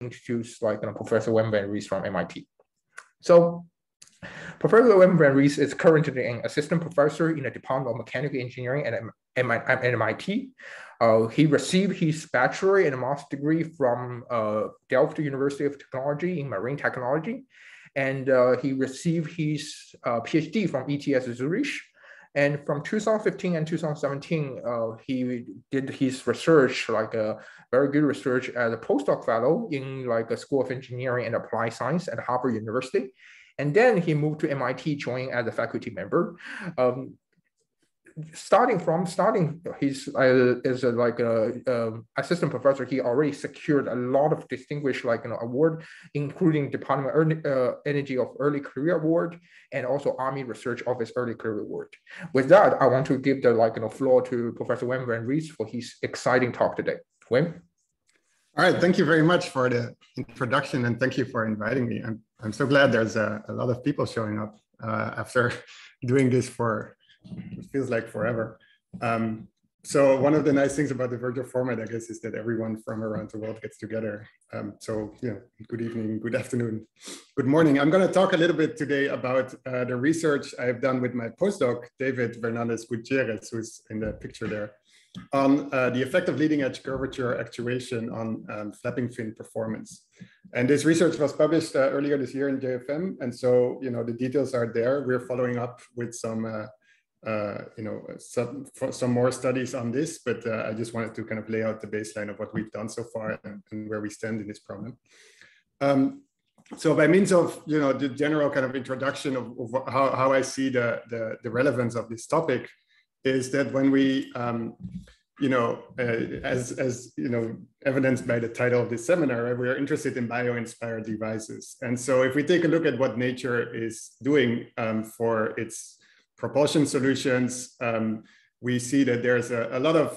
introduce like you know, Professor Wim van Rees from MIT. So Professor Wim van Rees is currently an assistant professor in the Department of Mechanical Engineering at MIT. Uh, he received his bachelor and master degree from uh, Delft University of Technology in marine technology. And uh, he received his uh, PhD from ETH Zurich. And from 2015 and 2017, uh, he did his research, like a very good research as a postdoc fellow in like a School of Engineering and Applied Science at Harvard University. And then he moved to MIT, joining as a faculty member. Um, starting from starting his uh, as a, like a, a, assistant professor, he already secured a lot of distinguished like you know award, including Department of uh, Energy of Early Career Award and also Army Research Office Early Career Award. With that, I want to give the like you know floor to Professor Wim van Rees for his exciting talk today. Wim. All right, thank you very much for the introduction and thank you for inviting me. I'm, I'm so glad there's a, a lot of people showing up uh, after doing this for it feels like forever. Um, so one of the nice things about the virtual format, I guess, is that everyone from around the world gets together. Um, so, know, good evening, good afternoon, good morning. I'm going to talk a little bit today about uh, the research I've done with my postdoc, David Fernandez Gutierrez, who's in the picture there, on uh, the effect of leading edge curvature actuation on um, flapping fin performance. And this research was published uh, earlier this year in JFM. And so, you know, the details are there. We're following up with some uh, you know, some, some more studies on this, but uh, I just wanted to kind of lay out the baseline of what we've done so far and, and where we stand in this problem. Um, so by means of, you know, the general kind of introduction of, of how, how I see the, the, the, relevance of this topic is that when we, um, you know, uh, as, as, you know, evidenced by the title of this seminar, right, we are interested in bio-inspired devices. And so if we take a look at what nature is doing um, for its propulsion solutions, um, we see that there's a, a lot of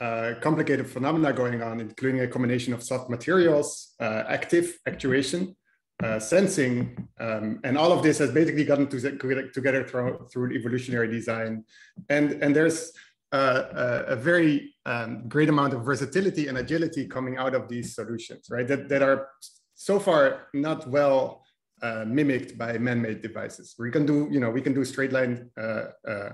uh, complicated phenomena going on, including a combination of soft materials, uh, active actuation, uh, sensing, um, and all of this has basically gotten to, together through, through evolutionary design. And, and there's a, a very um, great amount of versatility and agility coming out of these solutions, right? That, that are so far not well uh, mimicked by man-made devices. We can do, you know, we can do straight line uh, uh,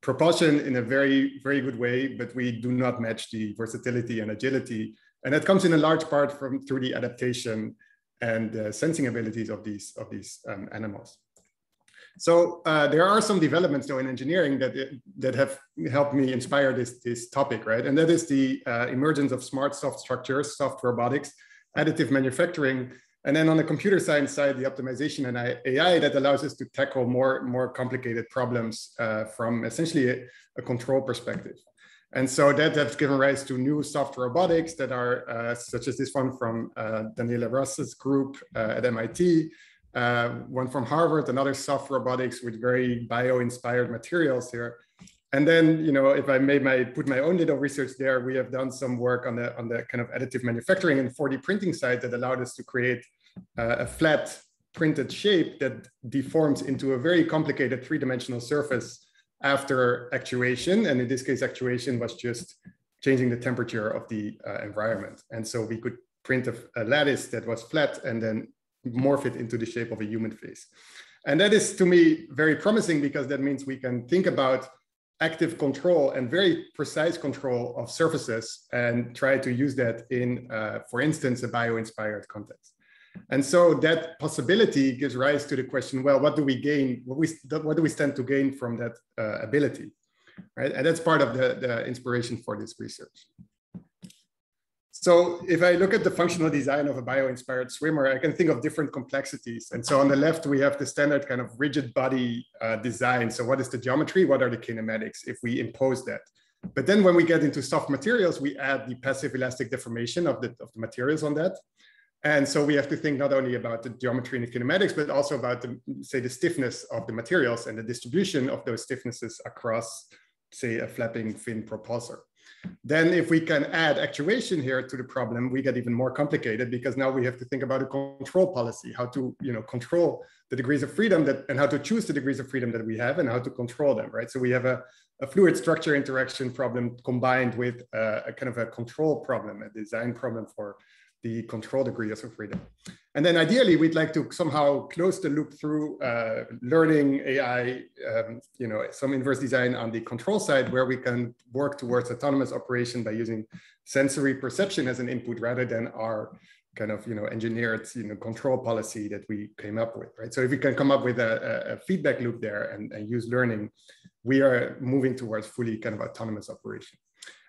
propulsion in a very, very good way, but we do not match the versatility and agility. And that comes in a large part from through the adaptation and sensing abilities of these, of these um, animals. So uh, there are some developments though in engineering that, that have helped me inspire this, this topic, right? And that is the uh, emergence of smart soft structures, soft robotics, additive manufacturing, and then on the computer science side, the optimization and AI that allows us to tackle more, more complicated problems uh, from essentially a, a, control perspective. And so that has given rise to new soft robotics that are uh, such as this one from uh, Daniela Rus's group uh, at MIT, uh, one from Harvard, another soft robotics with very bio-inspired materials here. And then, you know, if I may my, put my own little research there, we have done some work on the on the kind of additive manufacturing and 4D printing side that allowed us to create uh, a flat printed shape that deforms into a very complicated three-dimensional surface after actuation. And in this case, actuation was just changing the temperature of the uh, environment. And so we could print a, a, lattice that was flat and then morph it into the shape of a human face. And that is to me very promising because that means we can think about active control and very precise control of surfaces and try to use that in, uh, for instance, a bio-inspired context. And so that possibility gives rise to the question, well, what do we gain? What, we, what do we stand to gain from that uh, ability? Right? And that's part of the, the inspiration for this research. So if I look at the functional design of a bio-inspired swimmer, I can think of different complexities. And so on the left, we have the standard kind of rigid body uh, design. So what is the geometry? What are the kinematics if we impose that? But then when we get into soft materials, we add the passive elastic deformation of the, of the materials on that. And so we have to think not only about the geometry and the kinematics, but also about the, say, the stiffness of the materials and the distribution of those stiffnesses across, say, a flapping fin propulsor. Then if we can add actuation here to the problem, we get even more complicated because now we have to think about a control policy, how to you know, control the degrees of freedom that, and how to choose the degrees of freedom that we have and how to control them, right? So we have a, a fluid structure interaction problem combined with a, a kind of a control problem, a design problem for the control degrees of freedom. And then ideally, we'd like to somehow close the loop through uh, learning AI, um, you know, some inverse design on the control side where we can work towards autonomous operation by using sensory perception as an input rather than our kind of, you know, engineered, you know, control policy that we came up with, right? So if we can come up with a, a feedback loop there and, and use learning, we are moving towards fully kind of autonomous operation.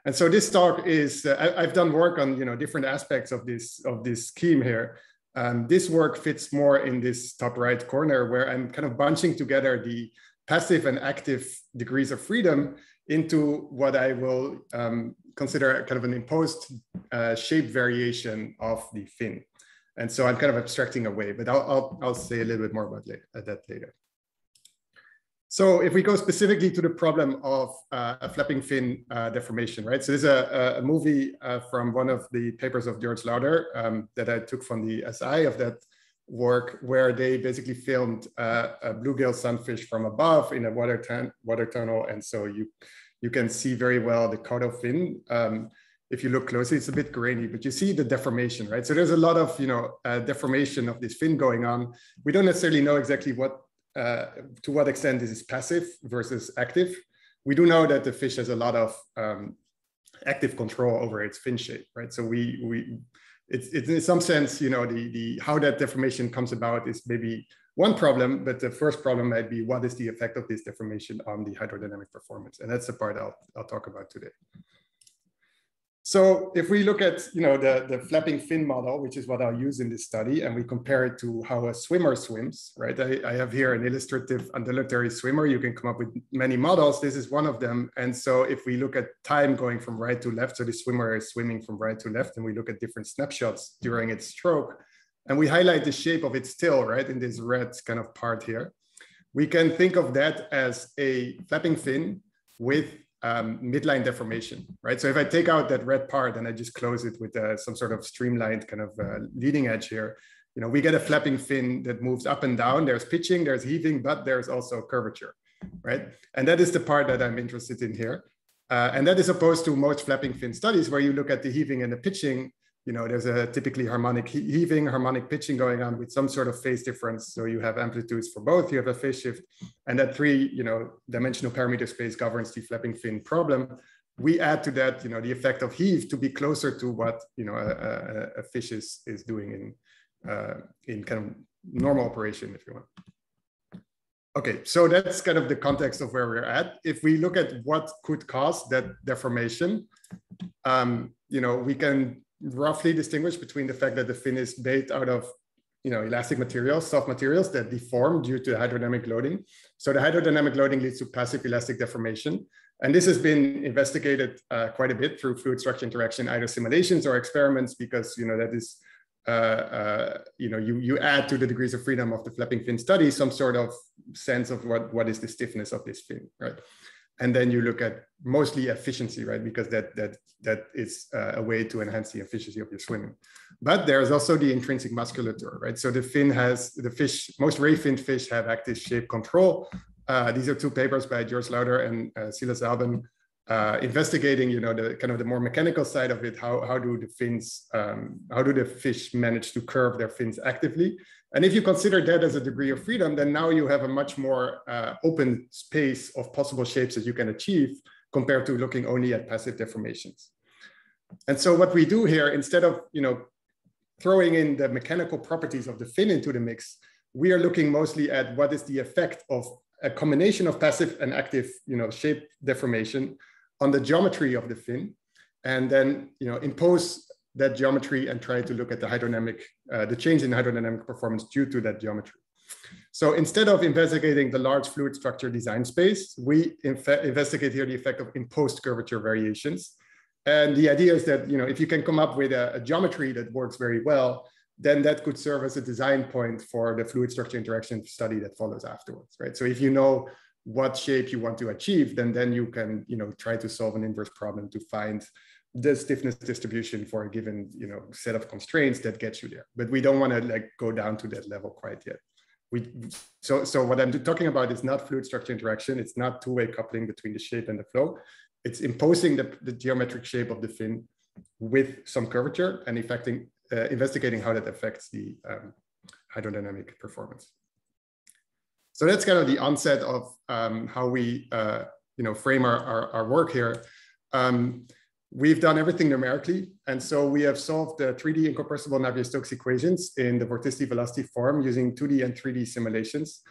And so this talk is, uh, I, have done work on, you know, different aspects of this, of this scheme here. Um, this work fits more in this top right corner where I'm kind of bunching together the passive and active degrees of freedom into what I will um, consider kind of an imposed uh, shape variation of the fin. And so I'm kind of abstracting away, but I'll, I'll, I'll say a little bit more about that later. So if we go specifically to the problem of uh, a flapping fin uh, deformation, right? So there's a, a movie uh, from one of the papers of George Lauder um, that I took from the SI of that work where they basically filmed uh, a bluegill sunfish from above in a water, water tunnel. And so you, you can see very well the caudal fin. Um, if you look closely, it's a bit grainy, but you see the deformation, right? So there's a lot of, you know, uh, deformation of this fin going on. We don't necessarily know exactly what uh, to what extent this is passive versus active. We do know that the fish has a lot of um, active control over its fin shape, right? So we we it's, it's in some sense, you know, the the how that deformation comes about is maybe one problem, but the first problem might be what is the effect of this deformation on the hydrodynamic performance, and that's the part I'll I'll talk about today. So if we look at you know the, the flapping fin model, which is what I'll use in this study, and we compare it to how a swimmer swims, right? I, I have here an illustrative undulatory swimmer. You can come up with many models. This is one of them. And so if we look at time going from right to left, so the swimmer is swimming from right to left, and we look at different snapshots during its stroke, and we highlight the shape of its tail, right, in this red kind of part here, we can think of that as a flapping fin with um, midline deformation, right? So if I take out that red part and I just close it with uh, some sort of streamlined kind of uh, leading edge here, you know, we get a flapping fin that moves up and down. There's pitching, there's heaving, but there's also curvature, right? And that is the part that I'm interested in here. Uh, and that is opposed to most flapping fin studies where you look at the heaving and the pitching you know, there's a typically harmonic heaving, harmonic pitching going on with some sort of phase difference. So you have amplitudes for both, you have a phase shift, and that three, you know, dimensional parameter space governs the flapping fin problem. We add to that, you know, the effect of heave to be closer to what, you know, a, a, a fish is, is doing in, uh, in kind of normal operation, if you want. Okay, so that's kind of the context of where we're at. If we look at what could cause that deformation, um, you know, we can roughly distinguish between the fact that the fin is made out of you know, elastic materials, soft materials that deform due to hydrodynamic loading. So the hydrodynamic loading leads to passive elastic deformation. And this has been investigated uh, quite a bit through fluid structure interaction, either simulations or experiments, because, you know, that is, uh, uh, you know, you, you add to the degrees of freedom of the flapping fin study some sort of sense of what, what is the stiffness of this fin, right? And then you look at mostly efficiency, right? Because that that that is uh, a way to enhance the efficiency of your swimming. But there's also the intrinsic musculature, right? So the fin has the fish. Most ray fin fish have active shape control. Uh, these are two papers by George Lauder and uh, Silas Alben, uh, investigating, you know, the kind of the more mechanical side of it. How how do the fins, um, how do the fish manage to curve their fins actively? And if you consider that as a degree of freedom, then now you have a much more uh, open space of possible shapes that you can achieve compared to looking only at passive deformations. And so what we do here, instead of you know throwing in the mechanical properties of the fin into the mix, we are looking mostly at what is the effect of a combination of passive and active you know, shape deformation on the geometry of the fin, and then you know, impose that geometry and try to look at the hydrodynamic, uh, the change in hydrodynamic performance due to that geometry. So instead of investigating the large fluid structure design space, we investigate here the effect of imposed curvature variations. And the idea is that, you know, if you can come up with a, a geometry that works very well, then that could serve as a design point for the fluid structure interaction study that follows afterwards, right? So if you know what shape you want to achieve, then then you can, you know, try to solve an inverse problem to find the stiffness distribution for a given you know set of constraints that gets you there but we don't want to like go down to that level quite yet we so so what i'm talking about is not fluid structure interaction it's not two-way coupling between the shape and the flow it's imposing the, the geometric shape of the fin with some curvature and effecting uh, investigating how that affects the um, hydrodynamic performance. So that's kind of the onset of um, how we uh, you know, frame our, our, our work here. Um, we've done everything numerically. And so we have solved the 3D incompressible Navier-Stokes equations in the vorticity velocity form using 2D and 3D simulations.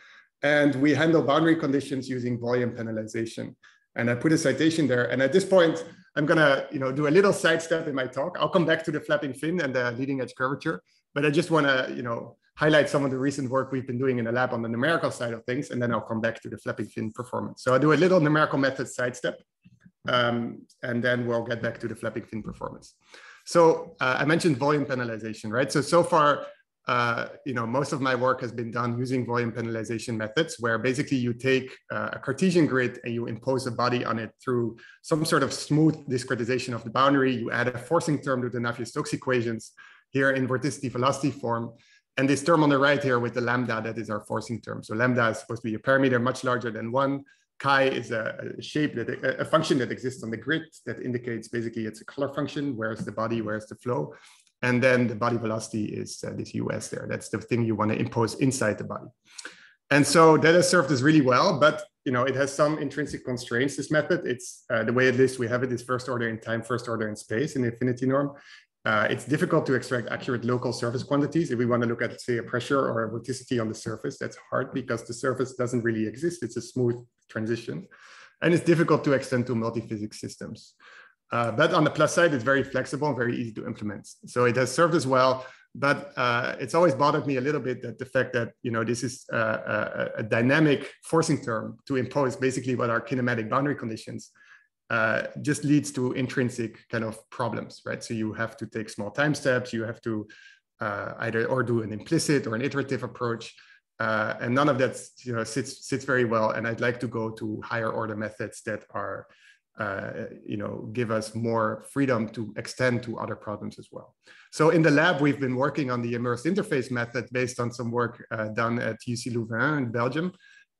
And we handle boundary conditions using volume penalization. And I put a citation there. And at this point, I'm gonna you know, do a little sidestep in my talk. I'll come back to the flapping fin and the leading edge curvature, but I just wanna you know, highlight some of the recent work we've been doing in the lab on the numerical side of things, and then I'll come back to the flapping fin performance. So I'll do a little numerical method sidestep, um, and then we'll get back to the flapping fin performance. So uh, I mentioned volume penalization, right? So, so far, uh, you know, most of my work has been done using volume penalization methods, where basically you take uh, a Cartesian grid and you impose a body on it through some sort of smooth discretization of the boundary. You add a forcing term to the Navier-Stokes equations here in vorticity velocity form. And this term on the right here with the lambda, that is our forcing term. So lambda is supposed to be a parameter much larger than one. Chi is a, a shape that a, function that exists on the grid that indicates basically it's a color function. Where's the body? Where's the flow? And then the body velocity is uh, this US there. That's the thing you want to impose inside the body. And so that has served us really well, but you know it has some intrinsic constraints. This method, it's uh, the way it is. We have it is first order in time, first order in space in the infinity norm. Uh, it's difficult to extract accurate local surface quantities. If we want to look at, say, a pressure or a vorticity on the surface, that's hard because the surface doesn't really exist. It's a smooth transition. And it's difficult to extend to multi-physics systems. Uh, but on the plus side, it's very flexible and very easy to implement. So it has served us well, but uh, it's always bothered me a little bit that the fact that you know this is a, a, a dynamic forcing term to impose basically what are kinematic boundary conditions uh, just leads to intrinsic kind of problems, right? So you have to take small time steps, you have to uh, either or do an implicit or an iterative approach. Uh, and none of that you know, sits, sits very well. And I'd like to go to higher order methods that are, uh, you know, give us more freedom to extend to other problems as well. So in the lab, we've been working on the immersed interface method based on some work uh, done at UC Louvain in Belgium.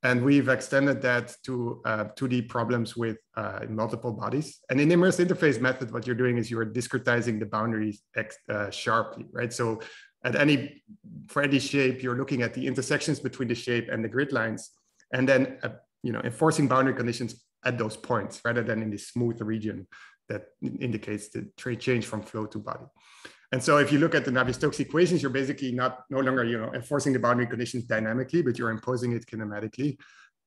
And we've extended that to uh, 2D problems with uh, multiple bodies. And in the immersed interface method, what you're doing is you're discretizing the boundaries uh, sharply, right? So at any, for any shape, you're looking at the intersections between the shape and the grid lines, and then, uh, you know, enforcing boundary conditions at those points rather than in the smooth region that indicates the trade change from flow to body. And so if you look at the Navier-Stokes equations, you're basically not no longer you know enforcing the boundary conditions dynamically, but you're imposing it kinematically.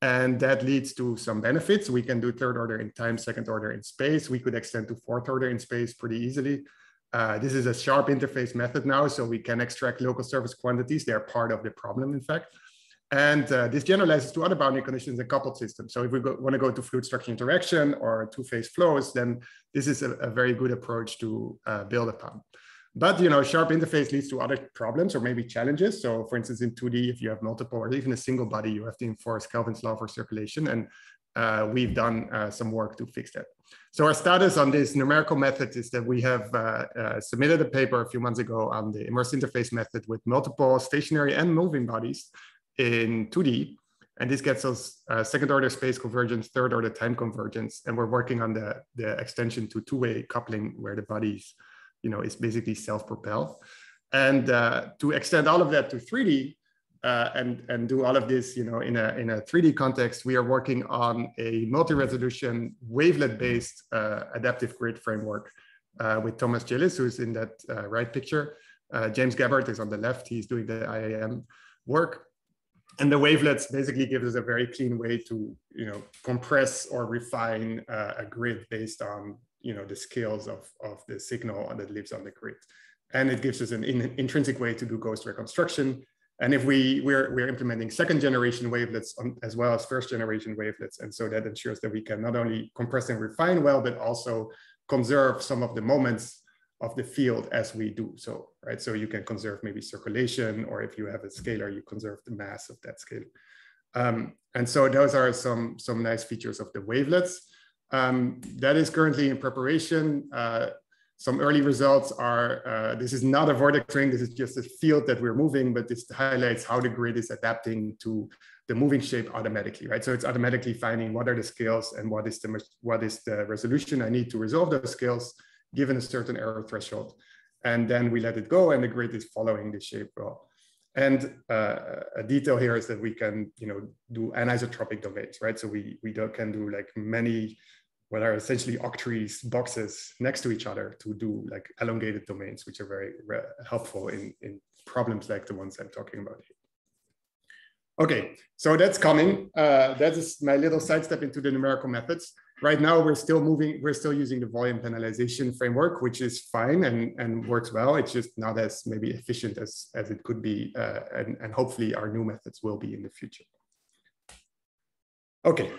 And that leads to some benefits. We can do third order in time, second order in space. We could extend to fourth order in space pretty easily. Uh, this is a sharp interface method now, so we can extract local surface quantities. They're part of the problem, in fact. And uh, this generalizes to other boundary conditions in coupled systems. So if we want to go to fluid structure interaction or two-phase flows, then this is a, a very good approach to uh, build upon. But you know, sharp interface leads to other problems or maybe challenges. So for instance, in 2D, if you have multiple or even a single body, you have to enforce Kelvin's law for circulation. And uh, we've done uh, some work to fix that. So our status on this numerical method is that we have uh, uh submitted a paper a few months ago on the immersed interface method with multiple stationary and moving bodies in 2D. And this gets us second order space convergence, third order time convergence. And we're working on the, the extension to two-way coupling where the bodies you know, is basically self-propelled. And uh, to extend all of that to 3D uh, and, and do all of this, you know, in a, in a 3D context, we are working on a multi-resolution wavelet-based uh, adaptive grid framework uh, with Thomas Gillis, who's in that uh, right picture. Uh, James Gabbard is on the left. He's doing the IAM work. And the wavelets basically gives us a very clean way to, you know, compress or refine a grid based on you know the scales of, of the signal that lives on the grid. And it gives us an in, intrinsic way to do ghost reconstruction. And if we, we're, we're implementing second generation wavelets on, as well as first generation wavelets. And so that ensures that we can not only compress and refine well, but also conserve some of the moments of the field as we do so, right? So you can conserve maybe circulation, or if you have a scalar, you conserve the mass of that scale. Um, and so those are some, some nice features of the wavelets. Um, that is currently in preparation. Uh, some early results are, uh, this is not a vortex ring, this is just a field that we're moving, but this highlights how the grid is adapting to the moving shape automatically, right? So it's automatically finding what are the scales and what is the, what is the resolution I need to resolve those scales given a certain error threshold. and then we let it go and the grid is following the shape well. And uh, a detail here is that we can, you know, do anisotropic domains, right? So we, we do, can do like many, what are essentially octrees boxes next to each other to do like elongated domains, which are very helpful in, in problems like the ones I'm talking about here. Okay, so that's coming. Uh, that is my little sidestep into the numerical methods. Right now, we're still moving, we're still using the volume penalization framework, which is fine and, and works well. It's just not as maybe efficient as, as it could be. Uh, and, and hopefully our new methods will be in the future. Okay,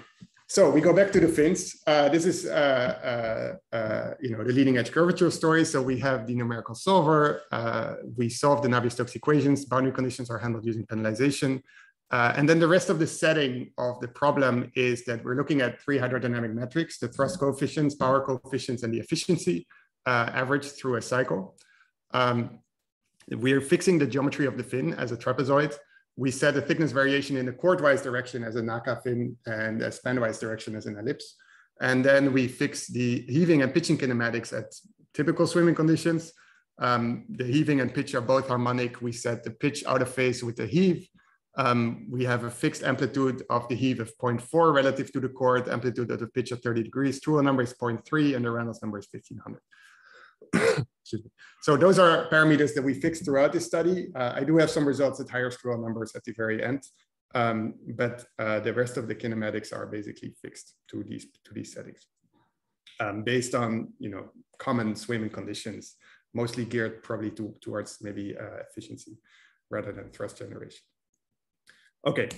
so we go back to the fins. Uh, this is, uh, uh, uh, you know, the leading edge curvature story. So we have the numerical solver. Uh, we solve the Navier-Stokes equations. Boundary conditions are handled using penalization. Uh, and then the rest of the setting of the problem is that we're looking at three hydrodynamic metrics, the thrust coefficients, power coefficients, and the efficiency averaged through a cycle. Um, we're fixing the geometry of the fin as a trapezoid. We set a thickness variation in the chordwise direction as a NACA fin and a spanwise direction as an ellipse. And then we fix the heaving and pitching kinematics at typical swimming conditions. Um, the heaving and pitch are both harmonic. We set the pitch out of phase with the heave um, we have a fixed amplitude of the heave of 0.4 relative to the chord, amplitude of the pitch of 30 degrees, Strouhal number is 0.3, and the Reynolds number is 1500. So those are parameters that we fixed throughout this study. Uh, I do have some results at higher Strouhal numbers at the very end, um, but uh, the rest of the kinematics are basically fixed to these, to these settings. Um, based on you know common swimming conditions, mostly geared probably to, towards maybe uh, efficiency rather than thrust generation. Okay,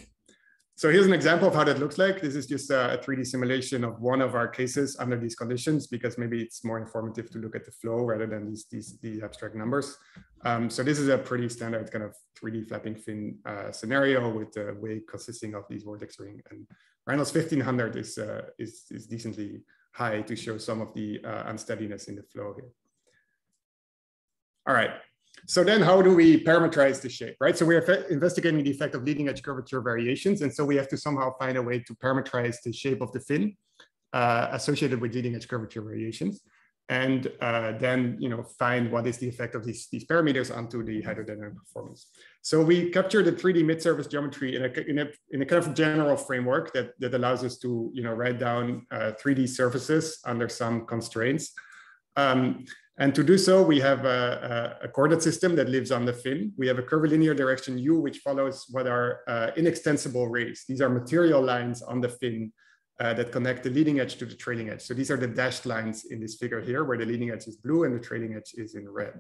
so here's an example of how that looks like. This is just a 3D simulation of one of our cases under these conditions, because maybe it's more informative to look at the flow rather than these, these, these abstract numbers. Um, so this is a pretty standard kind of 3D flapping fin uh, scenario with the wake consisting of these vortex ring. And Reynolds 1500 is, uh, is, is decently high to show some of the uh, unsteadiness in the flow here. All right, so then how do we parameterize the shape, right? So we're investigating the effect of leading edge curvature variations. And so we have to somehow find a way to parameterize the shape of the fin uh, associated with leading edge curvature variations. And uh, then, you know, find what is the effect of these, these parameters onto the hydrodynamic performance. So we capture the 3D mid-surface geometry in a, in a, in a kind of general framework that, that allows us to, you know, write down uh, 3D surfaces under some constraints. Um, and to do so, we have a, a, a, coordinate system that lives on the fin. We have a curvilinear direction u, which follows what are uh, inextensible rays. These are material lines on the fin uh, that connect the leading edge to the trailing edge. So these are the dashed lines in this figure here, where the leading edge is blue and the trailing edge is in red.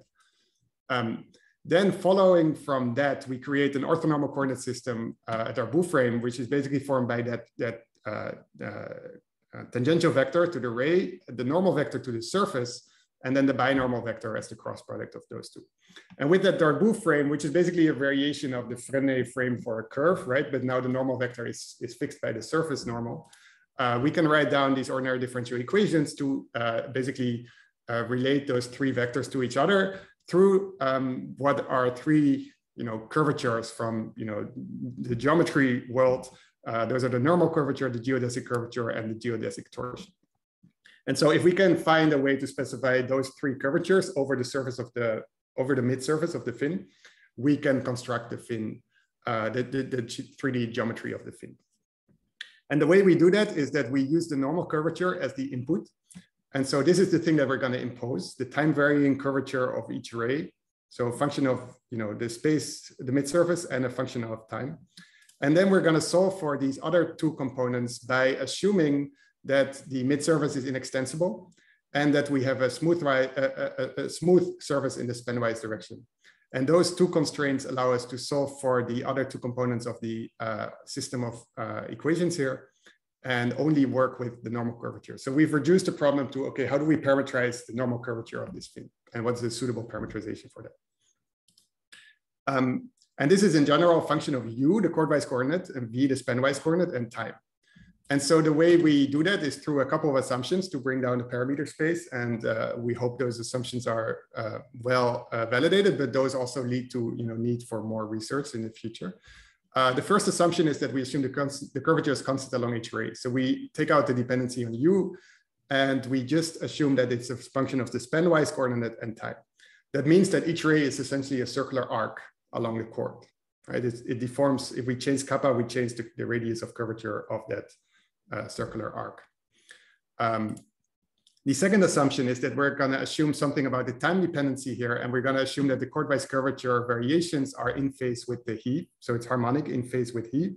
Um, then following from that, we create an orthonormal coordinate system uh, at Darboux frame, which is basically formed by that, that uh, uh, tangential vector to the ray, the normal vector to the surface, and then the binormal vector as the cross product of those two. And with that Darboux frame, which is basically a variation of the Frenet frame for a curve, right? But now the normal vector is, is fixed by the surface normal. Uh, we can write down these ordinary differential equations to uh, basically uh, relate those three vectors to each other through um, what are three you know, curvatures from you know, the geometry world. Uh, those are the normal curvature, the geodesic curvature, and the geodesic torsion. And so if we can find a way to specify those three curvatures over the surface of the, over the mid surface of the fin, we can construct the fin, uh, the, the, the 3D geometry of the fin. And the way we do that is that we use the normal curvature as the input. And so this is the thing that we're going to impose, the time varying curvature of each ray. So a function of you know, the space, the mid surface and a function of time. And then we're going to solve for these other two components by assuming that the mid-surface is inextensible and that we have a smooth, a, a, a smooth surface in the spanwise direction. And those two constraints allow us to solve for the other two components of the uh, system of uh, equations here and only work with the normal curvature. So we've reduced the problem to, okay, how do we parameterize the normal curvature of this fin? And what's the suitable parameterization for that? Um, and this is in general a function of u, the chordwise coordinate, and v, the spanwise coordinate, and time. And so the way we do that is through a couple of assumptions to bring down the parameter space. And uh, we hope those assumptions are uh, well uh, validated, but those also lead to you know, need for more research in the future. Uh, the first assumption is that we assume the, the curvature is constant along each ray. So we take out the dependency on u, and we just assume that it's a function of the spanwise coordinate and time. that means that each ray is essentially a circular arc along the chord, right? It, it deforms, if we change kappa, we change the, the radius of curvature of that uh, circular arc. Um, the second assumption is that we're going to assume something about the time dependency here, and we're going to assume that the chordwise curvature variations are in phase with the heave. So it's harmonic in phase with heave.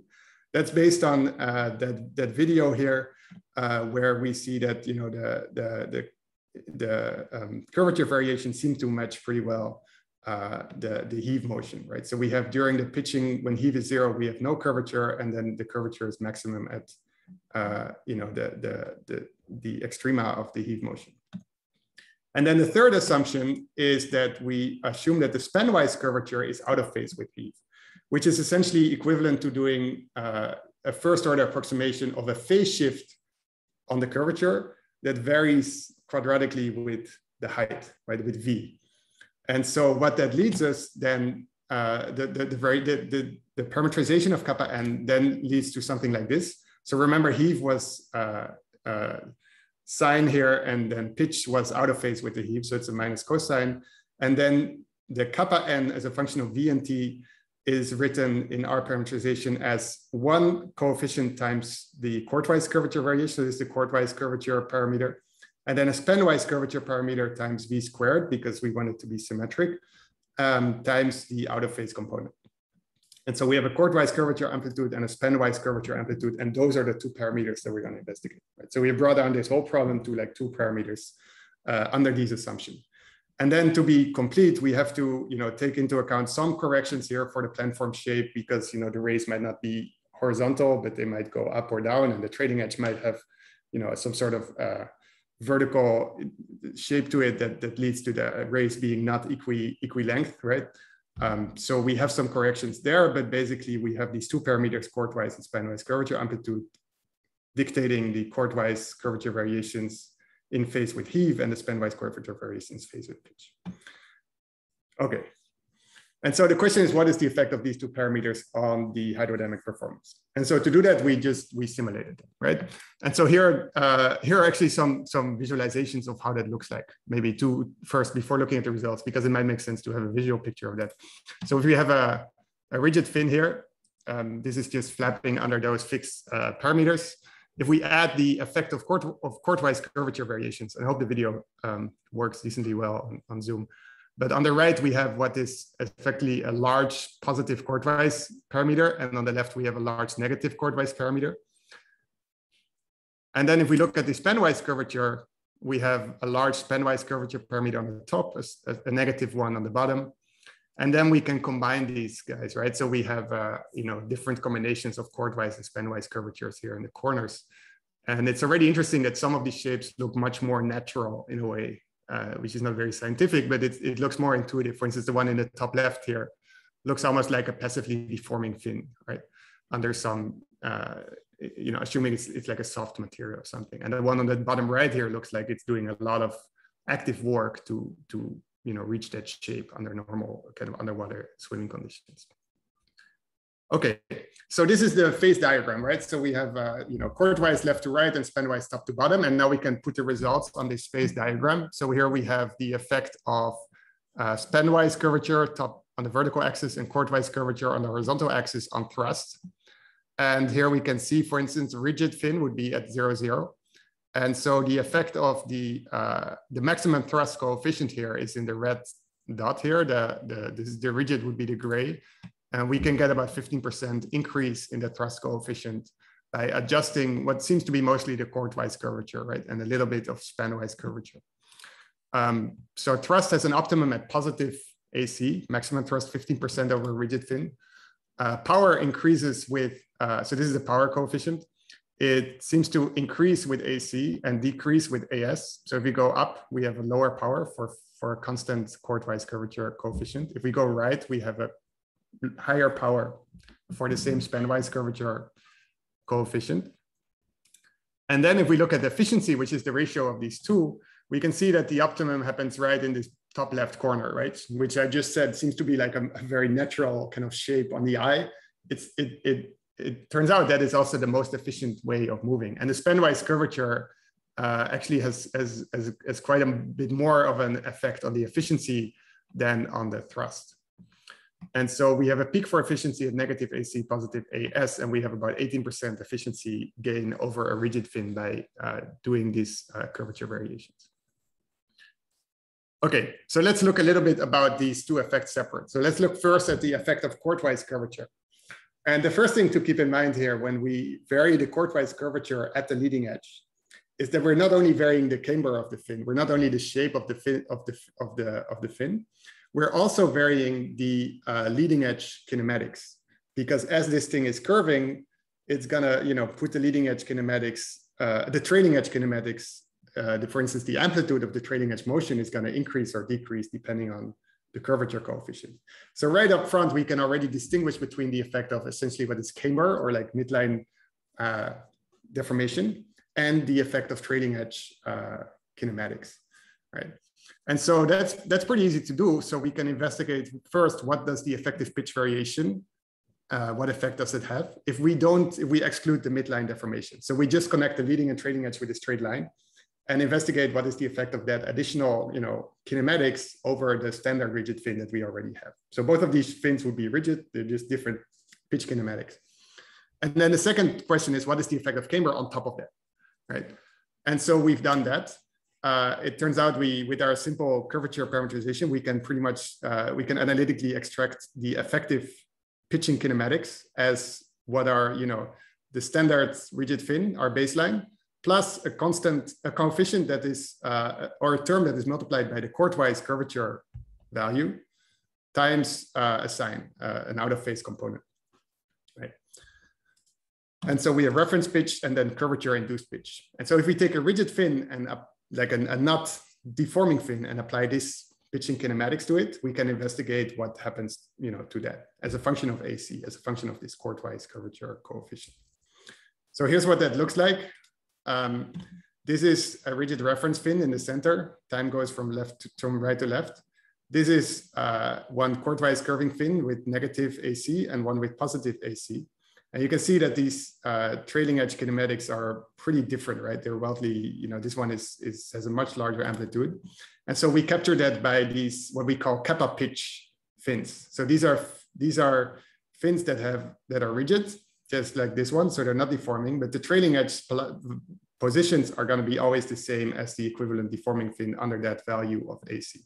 That's based on uh, that, that video here, uh, where we see that you know the, the, the the um, curvature variation seem to match pretty well uh, the, the heave motion, right? So we have during the pitching, when heave is zero, we have no curvature, and then the curvature is maximum at, uh, you know, the, the, the, the extrema of the heave motion. And then the third assumption is that we assume that the spanwise curvature is out of phase with heave, which is essentially equivalent to doing uh, a first order approximation of a phase shift on the curvature that varies quadratically with the height, right, with V. And so what that leads us then, uh, the, the, the, very, the, the, the, parametrization of kappa n then leads to something like this. So remember heave was uh, uh, sine here and then pitch was out of phase with the heave. So it's a minus cosine. And then the kappa n as a function of V and T is written in our parameterization as one coefficient times the chordwise curvature variation. So this is the chordwise curvature parameter and then a spanwise curvature parameter times v squared, because we want it to be symmetric, um, times the out of phase component. And so we have a chordwise curvature amplitude and a spanwise curvature amplitude, and those are the two parameters that we're going to investigate. Right? So we have brought down this whole problem to like two parameters uh, under these assumptions. And then to be complete, we have to you know, take into account some corrections here for the planform shape because you know, the rays might not be horizontal, but they might go up or down, and the trailing edge might have you know, some sort of uh, vertical shape to it that, that leads to the rays being not equi, equi length, right? Um, so we have some corrections there, but basically we have these two parameters, chordwise and spanwise curvature amplitude, dictating the chordwise curvature variations in phase with heave and the spanwise curvature variations phase with pitch. Okay, and so the question is, what is the effect of these two parameters on the hydrodynamic performance? And so to do that, we just, we simulated them, right? And so here, uh, here are actually some, some visualizations of how that looks like. Maybe two first before looking at the results, because it might make sense to have a visual picture of that. So if we have a, a rigid fin here, um, this is just flapping under those fixed uh, parameters. If we add the effect of, court, of chordwise curvature variations, I hope the video um, works decently well on, on Zoom. But on the right, we have what is effectively a large positive chordwise parameter. And on the left, we have a large negative chordwise parameter. And then if we look at the spanwise curvature, we have a large spanwise curvature parameter on the top, a, a negative one on the bottom. And then we can combine these guys, right? So we have, uh, you know, different combinations of chordwise and spanwise curvatures here in the corners. And it's already interesting that some of these shapes look much more natural in a way uh, which is not very scientific, but it, it looks more intuitive. For instance, the one in the top left here looks almost like a passively deforming fin, right? Under some, uh, you know, assuming it's, it's like a soft material or something. And the one on the bottom right here looks like it's doing a lot of active work to, to you know, reach that shape under normal kind of underwater swimming conditions. Okay, so this is the phase diagram, right? So we have, uh, you know, chordwise left to right and spanwise top to bottom. And now we can put the results on this phase diagram. So here we have the effect of uh, spanwise curvature top on the vertical axis and chordwise curvature on the horizontal axis on thrust. And here we can see, for instance, rigid fin would be at zero, zero. And so the effect of the, uh, the maximum thrust coefficient here is in the red dot here. The, the, this, the rigid would be the gray and we can get about 15% increase in the thrust coefficient by adjusting what seems to be mostly the chordwise curvature, right? And a little bit of spanwise curvature. Um, so thrust has an optimum at positive AC, maximum thrust 15% over rigid fin. Uh, power increases with, uh, so this is the power coefficient. It seems to increase with AC and decrease with AS. So if we go up, we have a lower power for, for constant chordwise curvature coefficient. If we go right, we have a higher power for the same spanwise curvature coefficient. And then if we look at the efficiency, which is the ratio of these two, we can see that the optimum happens right in this top left corner, right? Which I just said seems to be like a, a very natural kind of shape on the eye. It's, it, it, it turns out that is also the most efficient way of moving. And the spanwise curvature uh, actually has, has, has, has, quite a bit more of an effect on the efficiency than on the thrust. And so we have a peak for efficiency at negative AC, positive AS, and we have about 18% efficiency gain over a rigid fin by uh, doing these uh, curvature variations. Okay, so let's look a little bit about these two effects separate. So let's look first at the effect of chordwise curvature. And the first thing to keep in mind here when we vary the chordwise curvature at the leading edge is that we're not only varying the camber of the fin, we're not only the shape of the fin of the of the of the fin, we're also varying the uh, leading edge kinematics because as this thing is curving, it's gonna you know put the leading edge kinematics, uh, the trailing edge kinematics. Uh, the, for instance, the amplitude of the trailing edge motion is to increase or decrease depending on the curvature coefficient. So right up front, we can already distinguish between the effect of essentially what is camber or like midline uh, deformation and the effect of trailing edge uh, kinematics, right? And so that's that's pretty easy to do. So we can investigate first what does the effective pitch variation, uh, what effect does it have? If we don't, if we exclude the midline deformation, so we just connect the leading and trailing edge with a straight line, and investigate what is the effect of that additional, you know, kinematics over the standard rigid fin that we already have. So both of these fins would be rigid; they're just different pitch kinematics. And then the second question is, what is the effect of camber on top of that? right? And so we've done that. Uh, it turns out we, with our simple curvature parameterization, we can pretty much, uh, we can analytically extract the effective pitching kinematics as what are, you know, the standard rigid fin, our baseline, plus a constant, a coefficient that is, uh, or a term that is multiplied by the chordwise curvature value times uh, a sine, uh, an out of phase component. Right? And so we have reference pitch and then curvature induced pitch. And so if we take a rigid fin and like a, a not deforming fin and apply this pitching kinematics to it, we can investigate what happens you know, to that as a function of AC, as a function of this chordwise curvature coefficient. So here's what that looks like. Um, this is a rigid reference fin in the center. Time goes from left to, from right to left. This is uh, one chordwise curving fin with negative AC and one with positive AC. And you can see that these uh, trailing edge kinematics are pretty different, right? They're wildly, you know, this one is, is has a much larger amplitude. And so we capture that by these, what we call kappa pitch fins. So these are, these are fins that have, that are rigid, just like this one. So they're not deforming, but the trailing edge positions are gonna be always the same as the equivalent deforming fin under that value of AC.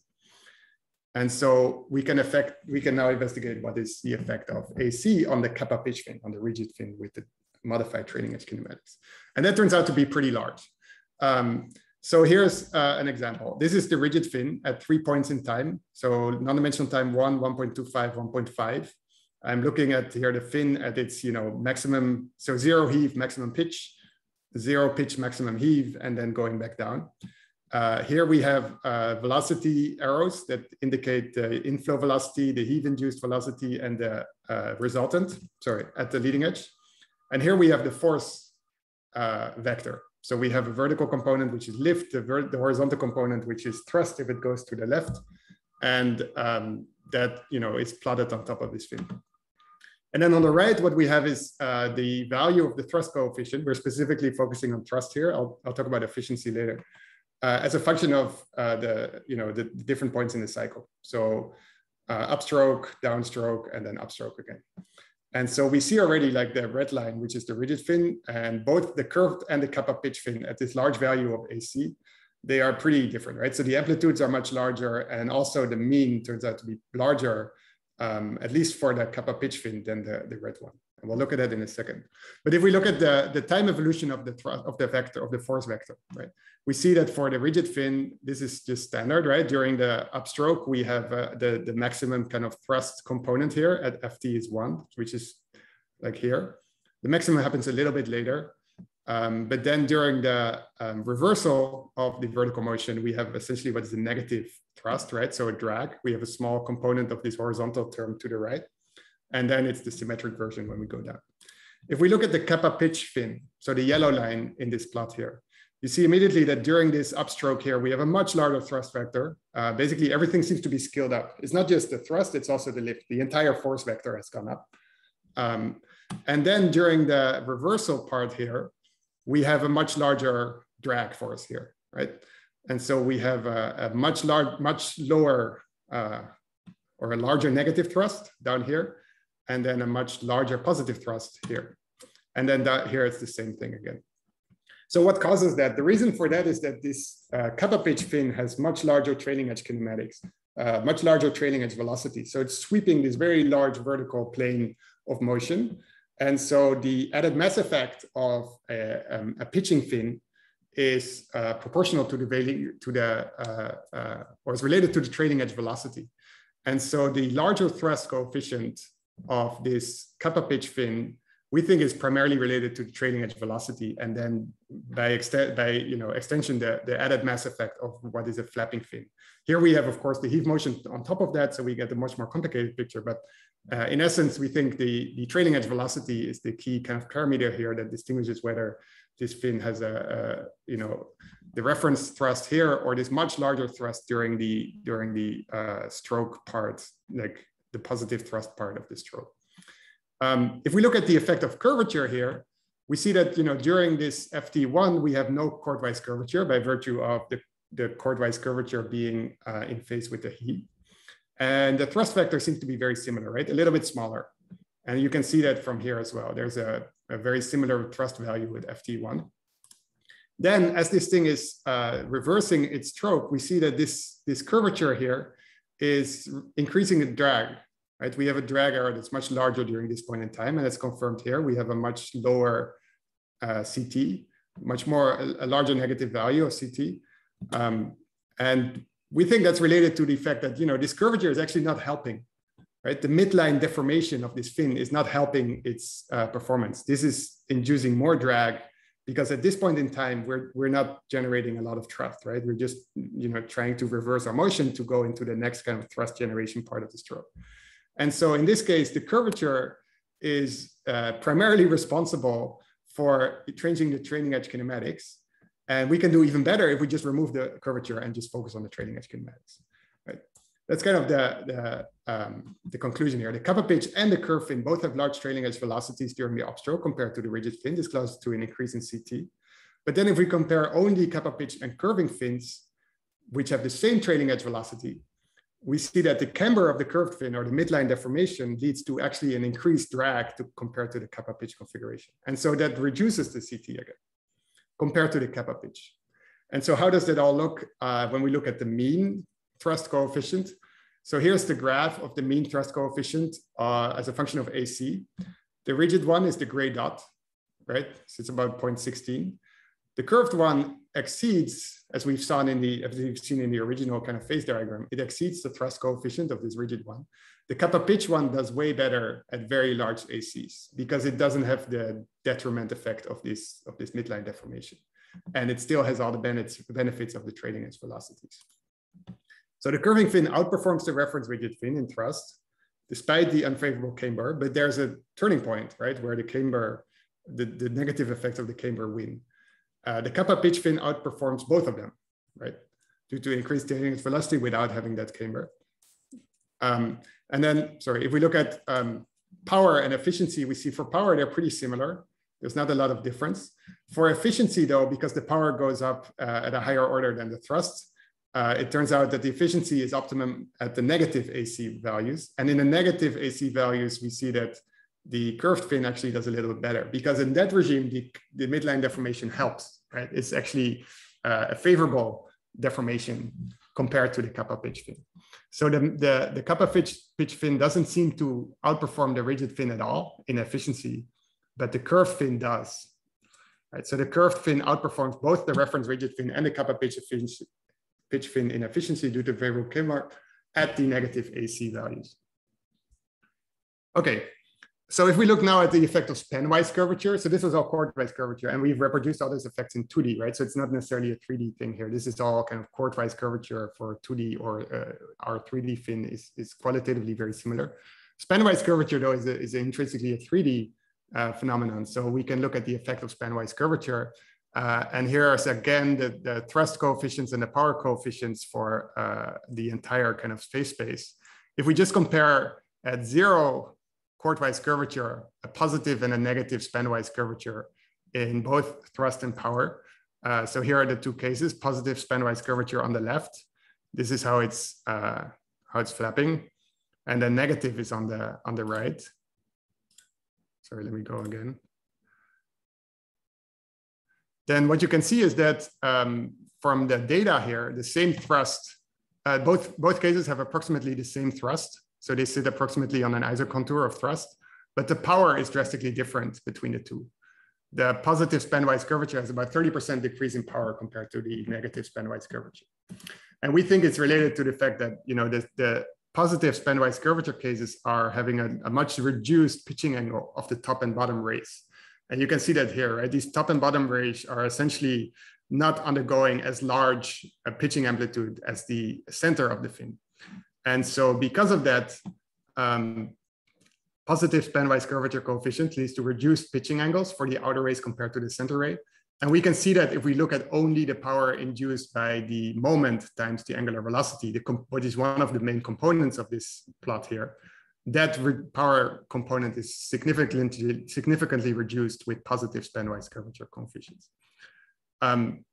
And so we can affect, we can now investigate what is the effect of AC on the kappa pitch fin, on the rigid fin with the modified trailing edge kinematics. And that turns out to be pretty large. Um, so here's uh, an example. This is the rigid fin at three points in time. So non-dimensional time one, 1.25, 1.5. I'm looking at here the fin at its you know maximum, so zero heave, maximum pitch, zero pitch, maximum heave, and then going back down. Uh, here we have uh, velocity arrows that indicate the inflow velocity, the heave-induced velocity, and the uh, resultant, sorry, at the leading edge. And here we have the force uh, vector. So we have a vertical component, which is lift, the, the, horizontal component, which is thrust if it goes to the left. And um, that, you know, is plotted on top of this fin. And then on the right, what we have is uh, the value of the thrust coefficient. We're specifically focusing on thrust here. I'll, I'll talk about efficiency later uh, as a function of uh, the, you know, the, different points in the cycle. So uh, upstroke, downstroke, and then upstroke again. And so we see already like the red line, which is the rigid fin, and both the curved and the kappa pitch fin at this large value of AC, they are pretty different, right? So the amplitudes are much larger, and also the mean turns out to be larger, um, at least for the kappa pitch fin than the, the red one. And we'll look at that in a second. But if we look at the, the time evolution of the thrust of the vector, of the force vector, right? We see that for the rigid fin, this is just standard, right? During the upstroke, we have uh, the, the maximum kind of thrust component here at FT is one, which is like here. The maximum happens a little bit later. Um, but then during the um, reversal of the vertical motion, we have essentially what is a negative thrust, right? So a drag, we have a small component of this horizontal term to the right. And then it's the symmetric version when we go down. If we look at the kappa pitch fin, so the yellow line in this plot here, you see immediately that during this upstroke here, we have a much larger thrust vector. Uh, basically, everything seems to be scaled up. It's not just the thrust, it's also the lift. The entire force vector has gone up. Um, and then during the reversal part here, we have a much larger drag force here, right? And so we have a, a much large, much lower uh, or a larger negative thrust down here, and then a much larger positive thrust here. And then that, here it's the same thing again. So what causes that? The reason for that is that this uh, kappa pitch fin has much larger trailing edge kinematics, uh, much larger trailing edge velocity. So it's sweeping this very large vertical plane of motion. And so the added mass effect of a, um, a pitching fin is uh, proportional to the to the uh, uh, or is related to the trailing edge velocity. And so the larger thrust coefficient of this kappa pitch fin we think is primarily related to the trailing edge velocity, and then by extent by you know extension the, the added mass effect of what is a flapping fin. Here we have, of course, the heave motion on top of that, so we get a much more complicated picture. But uh, in essence, we think the the trailing edge velocity is the key kind of parameter here that distinguishes whether this fin has a, a you know the reference thrust here or this much larger thrust during the during the uh, stroke part, like the positive thrust part of this stroke. Um, if we look at the effect of curvature here, we see that you know during this FT1, we have no chordwise curvature by virtue of the, the chordwise curvature being uh, in phase with the heave. And the thrust vector seems to be very similar, right? A little bit smaller. And you can see that from here as well. There's a, a very similar thrust value with FT1. Then as this thing is uh, reversing its stroke, we see that this, this curvature here is increasing the drag right? We have a drag error that's much larger during this point in time, and it's confirmed here. We have a much lower uh, CT, much more, a, a, larger negative value of CT. Um, and we think that's related to the fact that, you know, this curvature is actually not helping, right? The midline deformation of this fin is not helping its uh, performance. This is inducing more drag because at this point in time, we're, we're not generating a lot of thrust, right? We're just, you know, trying to reverse our motion to go into the next kind of thrust generation part of the stroke. And so in this case, the curvature is uh, primarily responsible for changing the trailing edge kinematics. And we can do even better if we just remove the curvature and just focus on the trailing edge kinematics. That's kind of the, the, um, the conclusion here. The kappa pitch and the curved fin both have large trailing edge velocities during the upstroke compared to the rigid fin. This close to an increase in CT. But then if we compare only kappa pitch and curving fins, which have the same trailing edge velocity, we see that the camber of the curved fin or the midline deformation leads to actually an increased drag to compared to the kappa pitch configuration. And so that reduces the CT again compared to the kappa pitch. And so how does that all look uh, when we look at the mean thrust coefficient? So here's the graph of the mean thrust coefficient uh, as a function of AC. The rigid one is the gray dot, right? So it's about 0.16. The curved one exceeds, as we've seen in the as we've seen in the original kind of phase diagram, it exceeds the thrust coefficient of this rigid one. The kappa pitch one does way better at very large ACs because it doesn't have the detriment effect of this of this midline deformation, and it still has all the benefits benefits of the trailing edge velocities. So the curving fin outperforms the reference rigid fin in thrust, despite the unfavorable camber. But there's a turning point, right, where the camber, the, the negative effects of the camber win. Uh, the kappa pitch fin outperforms both of them, right? Due to increased trailing velocity without having that camber. Um, and then, sorry, if we look at um, power and efficiency, we see for power, they're pretty similar. There's not a lot of difference. For efficiency though, because the power goes up uh, at a higher order than the thrust, uh, it turns out that the efficiency is optimum at the negative AC values. And in the negative AC values, we see that the curved fin actually does a little bit better because in that regime, the, the midline deformation helps, right? It's actually uh, a favorable deformation compared to the kappa pitch fin. So the, the, the kappa pitch, pitch fin doesn't seem to outperform the rigid fin at all in efficiency, but the curved fin does. Right? So the curved fin outperforms both the reference rigid fin and the kappa pitch, pitch fin inefficiency due to variable camber at the negative AC values. Okay, so if we look now at the effect of spanwise curvature, so this was all chordwise curvature, and we've reproduced all those effects in 2D, right? So it's not necessarily a 3D thing here. This is all kind of chordwise curvature for 2D or uh, our 3D fin is, is qualitatively very similar. Spanwise curvature, though, is, a, is intrinsically a 3D uh, phenomenon. So we can look at the effect of spanwise curvature. Uh, and here is again the, the, thrust coefficients and the power coefficients for uh, the entire kind of phase space. If we just compare at zero chordwise curvature, a positive and a negative spanwise curvature in both thrust and power. Uh, so here are the two cases, positive spanwise curvature on the left. This is how it's uh, how it's flapping. And then negative is on the, on the right. Sorry, let me go again. Then what you can see is that um, from the data here, the same thrust, uh, both, both cases have approximately the same thrust. So they sit approximately on an isocontour of thrust, but the power is drastically different between the two. The positive spanwise curvature has about 30% decrease in power compared to the negative spanwise curvature. And we think it's related to the fact that, you know, the, the positive spanwise curvature cases are having a, a, much reduced pitching angle of the top and bottom rays. And you can see that here, right? These top and bottom rays are essentially not undergoing as large a pitching amplitude as the center of the fin. And so because of that, um, positive spanwise curvature coefficient leads to reduced pitching angles for the outer rays compared to the center ray. And we can see that if we look at only the power induced by the moment times the angular velocity, the which is one of the main components of this plot here, that power component is significantly, significantly reduced with positive spanwise curvature coefficients. Um,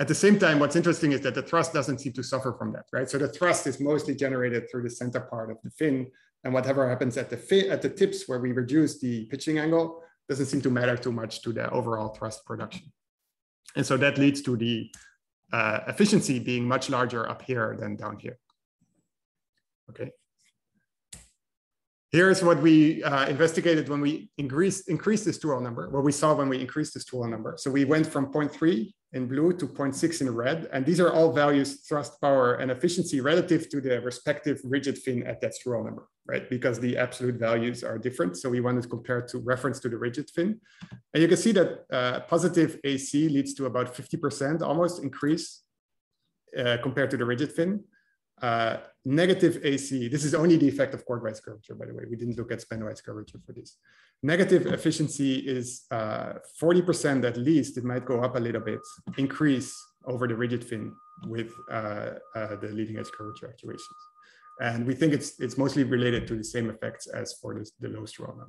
at the same time, what's interesting is that the thrust doesn't seem to suffer from that, right? So the thrust is mostly generated through the center part of the fin, and whatever happens at the fin, at the tips where we reduce the pitching angle doesn't seem to matter too much to the overall thrust production. And so that leads to the uh, efficiency being much larger up here than down here. Okay. Here's what we uh, investigated when we increased, increased this Strouhal number, what we saw when we increased this Strouhal number. So we went from 0.3 in blue to 0.6 in red. And these are all values, thrust, power, and efficiency relative to the respective rigid fin at that Strouhal number, right? Because the absolute values are different. So we wanted to compare to reference to the rigid fin. And you can see that uh, positive AC leads to about 50% almost increase uh, compared to the rigid fin. Uh, negative AC, this is only the effect of chordwise curvature, by the way. We didn't look at spanwise curvature for this. Negative efficiency is 40% uh, at least. It might go up a little bit, increase over the rigid fin with uh, uh, the leading edge curvature actuations. And we think it's, it's mostly related to the same effects as for this, the low Strouhal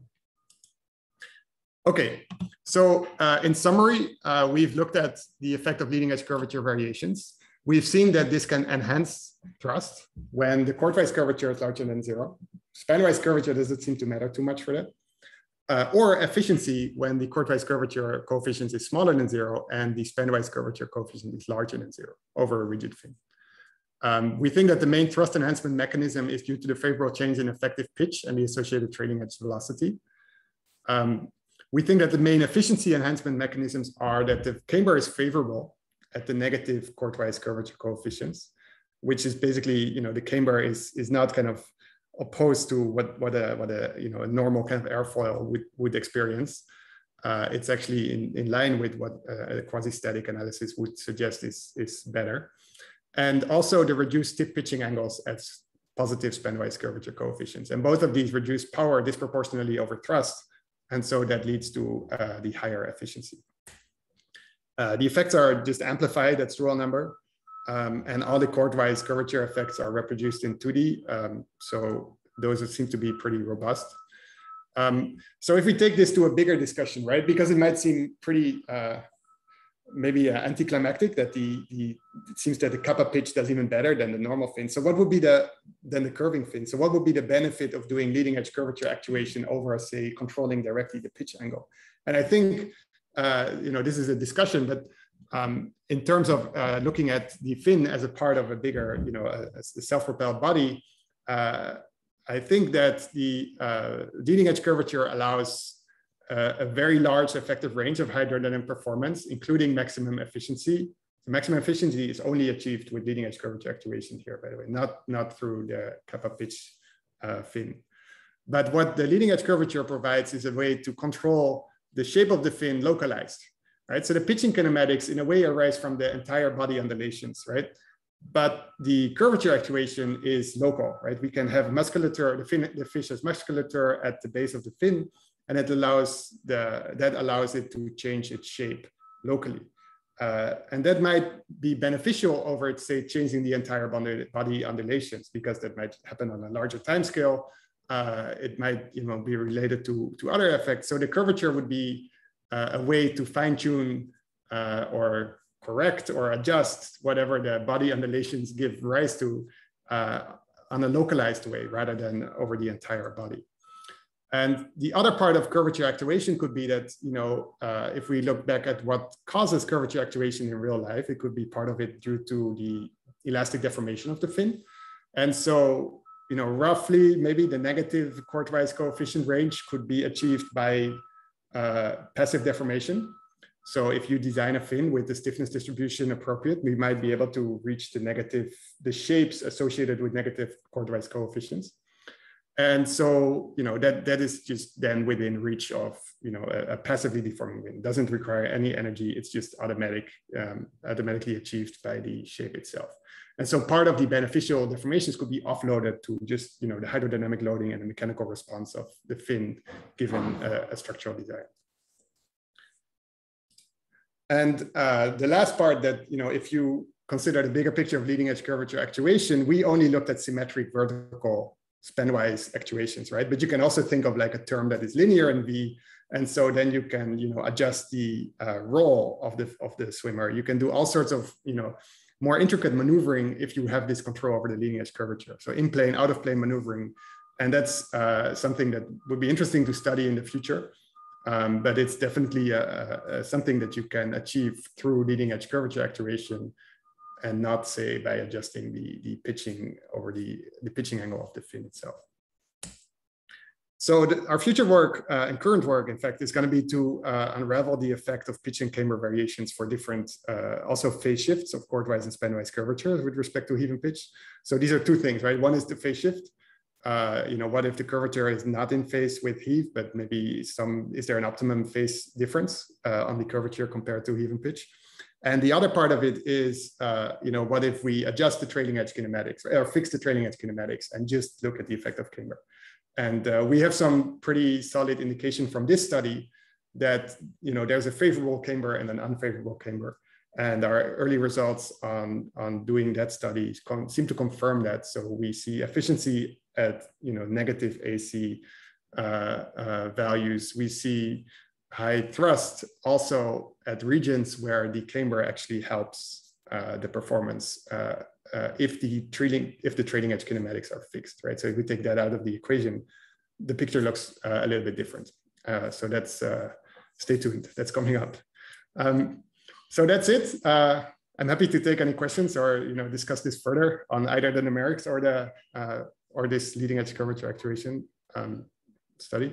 Okay, so uh, in summary, we've looked at the effect of leading edge curvature variations. We've seen that this can enhance thrust when the chordwise curvature is larger than zero. Spanwise curvature doesn't seem to matter too much for that. Uh, or efficiency when the chordwise curvature coefficient is smaller than zero and the spanwise curvature coefficient is larger than zero over a rigid fin. Um, we think that the main thrust enhancement mechanism is due to the favorable change in effective pitch and the associated trailing edge velocity. Um, we think that the main efficiency enhancement mechanisms are that the camber is favorable at the negative chordwise curvature coefficients, which is basically, you know, the camber is, is not kind of opposed to what, what, a, what a, you know, a normal kind of airfoil would, would experience. Uh, it's actually in, in line with what uh, a quasi-static analysis would suggest is, is better. And also the reduced tip pitching angles at positive spanwise curvature coefficients. And both of these reduce power disproportionately over thrust. And so that leads to uh, the higher efficiency. Uh, the effects are just amplified at Strouhal number, um, and all the chord-wise curvature effects are reproduced in 2D. Um, so those seem to be pretty robust. Um, so if we take this to a bigger discussion, right, because it might seem pretty uh, maybe uh, anticlimactic that the, the it seems that the kappa pitch does even better than the normal fin. So what would be the than the curving fin? So what would be the benefit of doing leading edge curvature actuation over, say, controlling directly the pitch angle? And I think uh, you know, this is a discussion, but um, in terms of uh, looking at the fin as a part of a bigger, you know, a, a self-propelled body, uh, I think that the uh, leading edge curvature allows uh, a very large effective range of hydrodynamic performance, including maximum efficiency. The maximum efficiency is only achieved with leading edge curvature actuation here, by the way, not, not through the kappa pitch fin. But what the leading edge curvature provides is a way to control the shape of the fin localized, right? So the pitching kinematics in a way arise from the entire body undulations, right? But the curvature actuation is local, right? We can have musculature, the, fin, the fish has musculature at the base of the fin, and it allows the, that allows it to change its shape locally. Uh, and that might be beneficial over, say, changing the entire body undulations, because that might happen on a larger time scale uh, it might you know, be related to, to other effects. So the curvature would be uh, a way to fine tune uh, or correct or adjust whatever the body undulations give rise to uh, on a localized way rather than over the entire body. And the other part of curvature actuation could be that, you know, uh, if we look back at what causes curvature actuation in real life, it could be part of it due to the elastic deformation of the fin. And so, you know, roughly maybe the negative chordwise coefficient range could be achieved by uh, passive deformation. So if you design a fin with the stiffness distribution appropriate, we might be able to reach the negative, the shapes associated with negative chordwise coefficients. And so, you know, that, that is just then within reach of, you know, a, a passively deforming fin. Doesn't require any energy. It's just automatic, um, automatically achieved by the shape itself. And so part of the beneficial deformations could be offloaded to just, you know, the hydrodynamic loading and the mechanical response of the fin given a, a structural design. And uh, the last part that, you know, if you consider the bigger picture of leading edge curvature actuation, we only looked at symmetric vertical spanwise actuations, right? But you can also think of like a term that is linear in V. And so then you can, you know, adjust the uh, roll of the, of the swimmer. You can do all sorts of, you know, more intricate maneuvering if you have this control over the leading edge curvature. So in plane, out of plane maneuvering. And that's uh, something that would be interesting to study in the future. Um, but it's definitely a, a, something that you can achieve through leading edge curvature actuation and not say by adjusting the, the pitching over the, the pitching angle of the fin itself. So the, our future work uh, and current work, in fact, is going to be to uh, unravel the effect of pitch and camber variations for different, uh, also phase shifts of chordwise and spanwise curvatures with respect to heave and pitch. So these are two things, right? One is the phase shift, uh, you know, what if the curvature is not in phase with heave, but maybe some, is there an optimum phase difference uh, on the curvature compared to heave and pitch? And the other part of it is, uh, you know, what if we adjust the trailing edge kinematics or fix the trailing edge kinematics and just look at the effect of camber? And uh, we have some pretty solid indication from this study that, you know, there's a favorable camber and an unfavorable camber. And our early results on, on doing that study seem to confirm that. So we see efficiency at you know negative AC uh, uh, values. We see high thrust also at regions where the camber actually helps uh, the performance uh, uh, if the trailing if the trailing edge kinematics are fixed, right? So if we take that out of the equation, the picture looks uh, a little bit different. so that's stay tuned. That's coming up. Um, so that's it. I'm happy to take any questions or you know discuss this further on either the numerics or the or this leading edge curvature actuation um, study.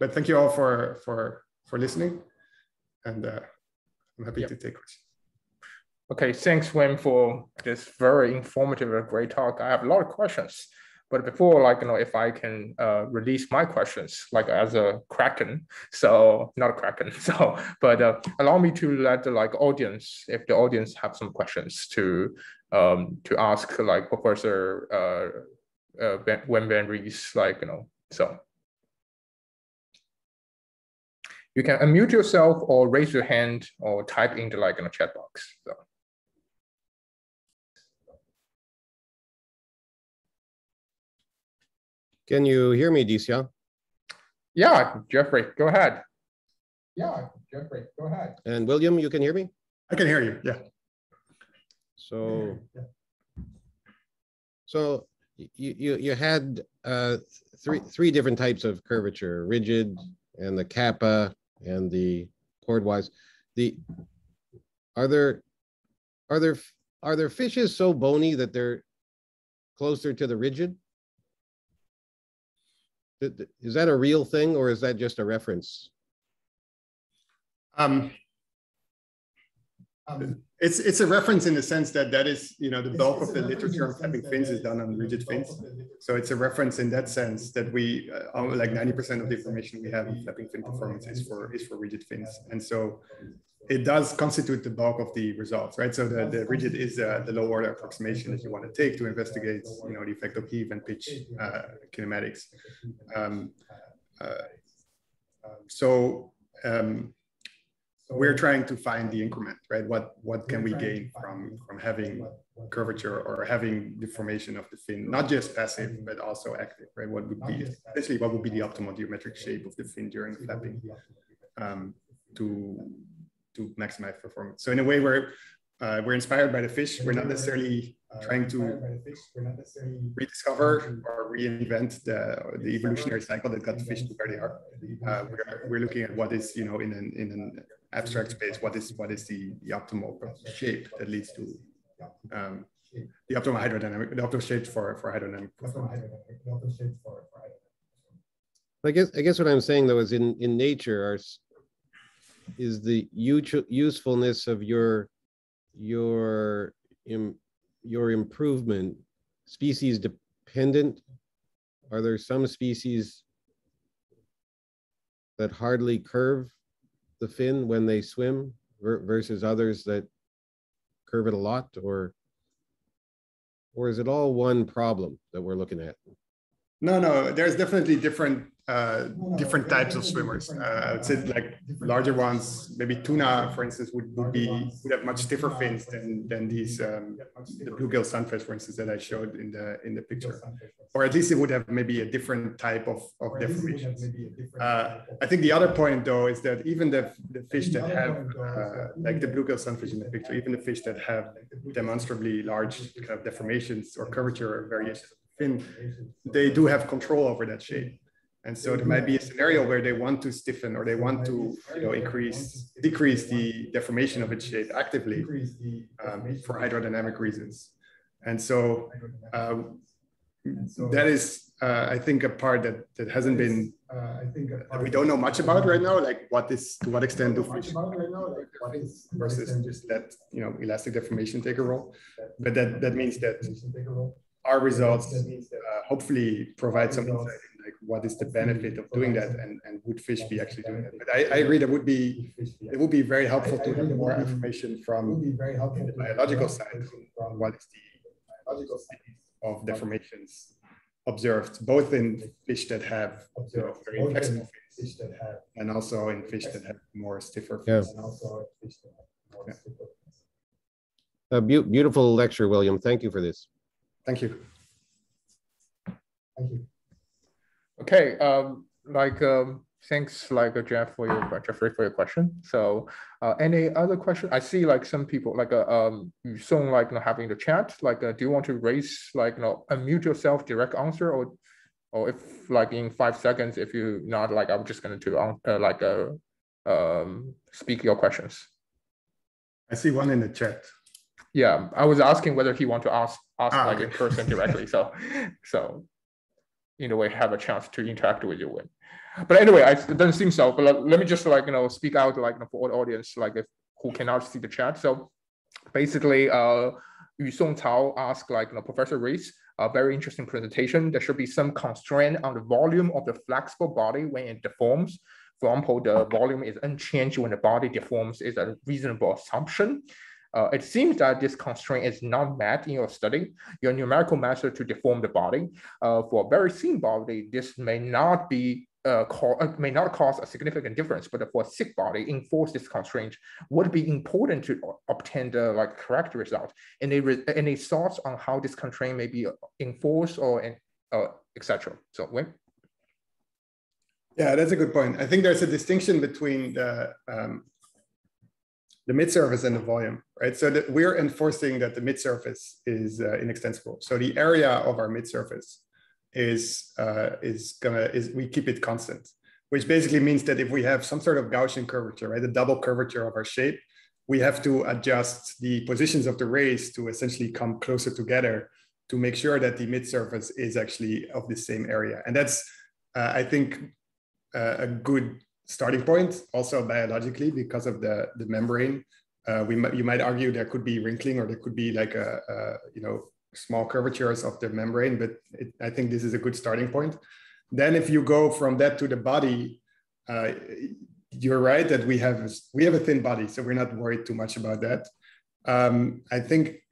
But thank you all for for for listening, and uh, I'm happy yep. to take questions. Okay, thanks, Wim, for this very informative and great talk. I have a lot of questions, but before, like, you know, if I can uh, release my questions, like as a Kraken, so not a Kraken, so, but uh, allow me to let the like audience, if the audience have some questions to um, to ask like Professor uh, uh, Wim Van Rees, like, you know, so. You can unmute yourself or raise your hand or type into like in a chat box. So. Can you hear me, Dixia? Yeah, Jeffrey, go ahead. Yeah, Jeffrey, go ahead. And William, you can hear me? I can hear you, yeah. So, so you, you, you had uh, three, three different types of curvature, rigid and the kappa and the chordwise. The, are there, are there, are there fishes so bony that they're closer to the rigid? Is that a real thing or is that just a reference? Um, um, it's it's a reference in the sense that that is you know the bulk of the literature on flapping fins is done on rigid fins. So it's a reference in that sense that we uh, like 90% of the information we have in flapping fin performance is for is for rigid fins, and so it does constitute the bulk of the results, right? So the, the rigid is uh, the low order approximation that you want to take to investigate you know the effect of heave and pitch uh, kinematics. Um, uh, so um, we're trying to find the increment, right? What what can we gain from from having curvature or having deformation of the fin, not just passive but also active, right? What would be essentially what would be the optimal geometric shape of the fin during flapping um, to to maximize performance. So in a way, we're uh, we're inspired by the fish. We're not necessarily trying to rediscover or reinvent the, the evolutionary cycle that got the fish to where they are. Uh, we're, we're looking at what is, you know, in an, in an abstract space, what is what is the, the optimal shape that leads to um, the optimal hydrodynamic, the optimal shape for, for hydrodynamic I guess I guess what I'm saying though is in in nature are is the usefulness of your your your improvement species dependent? Are there some species that hardly curve the fin when they swim versus others that curve it a lot or or is it all one problem that we're looking at? No, no, there's definitely different uh, different types of swimmers. Uh, I would say like larger ones, maybe tuna, for instance, would, would be would have much stiffer fins than than these um, the bluegill sunfish, for instance, that I showed in the in the picture, or at least it would have maybe a different type of of deformations. Uh, I think the other point though is that even the the fish that have uh, like the bluegill sunfish in the picture, even the fish that have demonstrably large kind of deformations or curvature variations of fin, they do have control over that shape. And so there might be a scenario where they want to stiffen or they want to, you know, increase, decrease the deformation of its shape actively um, for hydrodynamic reasons. And so uh, that is, uh, I think, a part that, that hasn't been, i that we don't know much about right now, like what is, to what extent do fish right now, like versus just let, you know, elastic deformation take a role. But that, that means that our results uh, hopefully provide some insight in like what is the benefit of doing that and, and would fish be actually doing that. But I, I agree that would be it would be very helpful to have more information from the biological side on what is the of deformations observed both in fish that have you know, very flexible fins and also in fish that have more stiffer fins. Yeah. A be beautiful lecture, William. Thank you for this. Thank you. Thank you. Okay, um, like um, thanks, like uh, Jeff for your Jeffrey for your question. So, uh, any other question? I see like some people like uh, um, you soon like you know, having the chat. Like, uh, do you want to raise like you know unmute yourself, direct answer, or or if like in five seconds, if you not like, I'm just going to uh, like uh, um, speak your questions. I see one in the chat. Yeah, I was asking whether he want to ask ask ah, like okay. in person directly. so, so in a way, have a chance to interact with you. But anyway, I, it doesn't seem so. But let, let me just like you know speak out like you know, for all the audience like if who cannot see the chat. So basically, uh, Yu Song Cao asked like you know Professor Rees a very interesting presentation. There should be some constraint on the volume of the flexible body when it deforms. For example, the volume is unchanged when the body deforms is a reasonable assumption. Uh, it seems that this constraint is not met in your study. Your numerical method to deform the body uh, for a very thin body, this may not be uh, uh, may not cause a significant difference, but for a thick body, enforce this constraint would be important to obtain the like correct result. Any any thoughts on how this constraint may be enforced or uh, etc. So when. Yeah, that's a good point. I think there's a distinction between the um, the mid-surface and the volume, right? So that we're enforcing that the mid-surface is uh, inextensible. So the area of our mid-surface is uh, is gonna is we keep it constant, which basically means that if we have some sort of Gaussian curvature, right, the double curvature of our shape, we have to adjust the positions of the rays to essentially come closer together to make sure that the mid-surface is actually of the same area, and that's uh, I think uh, a good starting point, also biologically because of the, the membrane. Uh, we you might argue there could be wrinkling or there could be like a, a you know small curvatures of the membrane, but it, I think this is a good starting point. Then if you go from that to the body, uh, you're right that we have we have a thin body, so we're not worried too much about that. Um, I think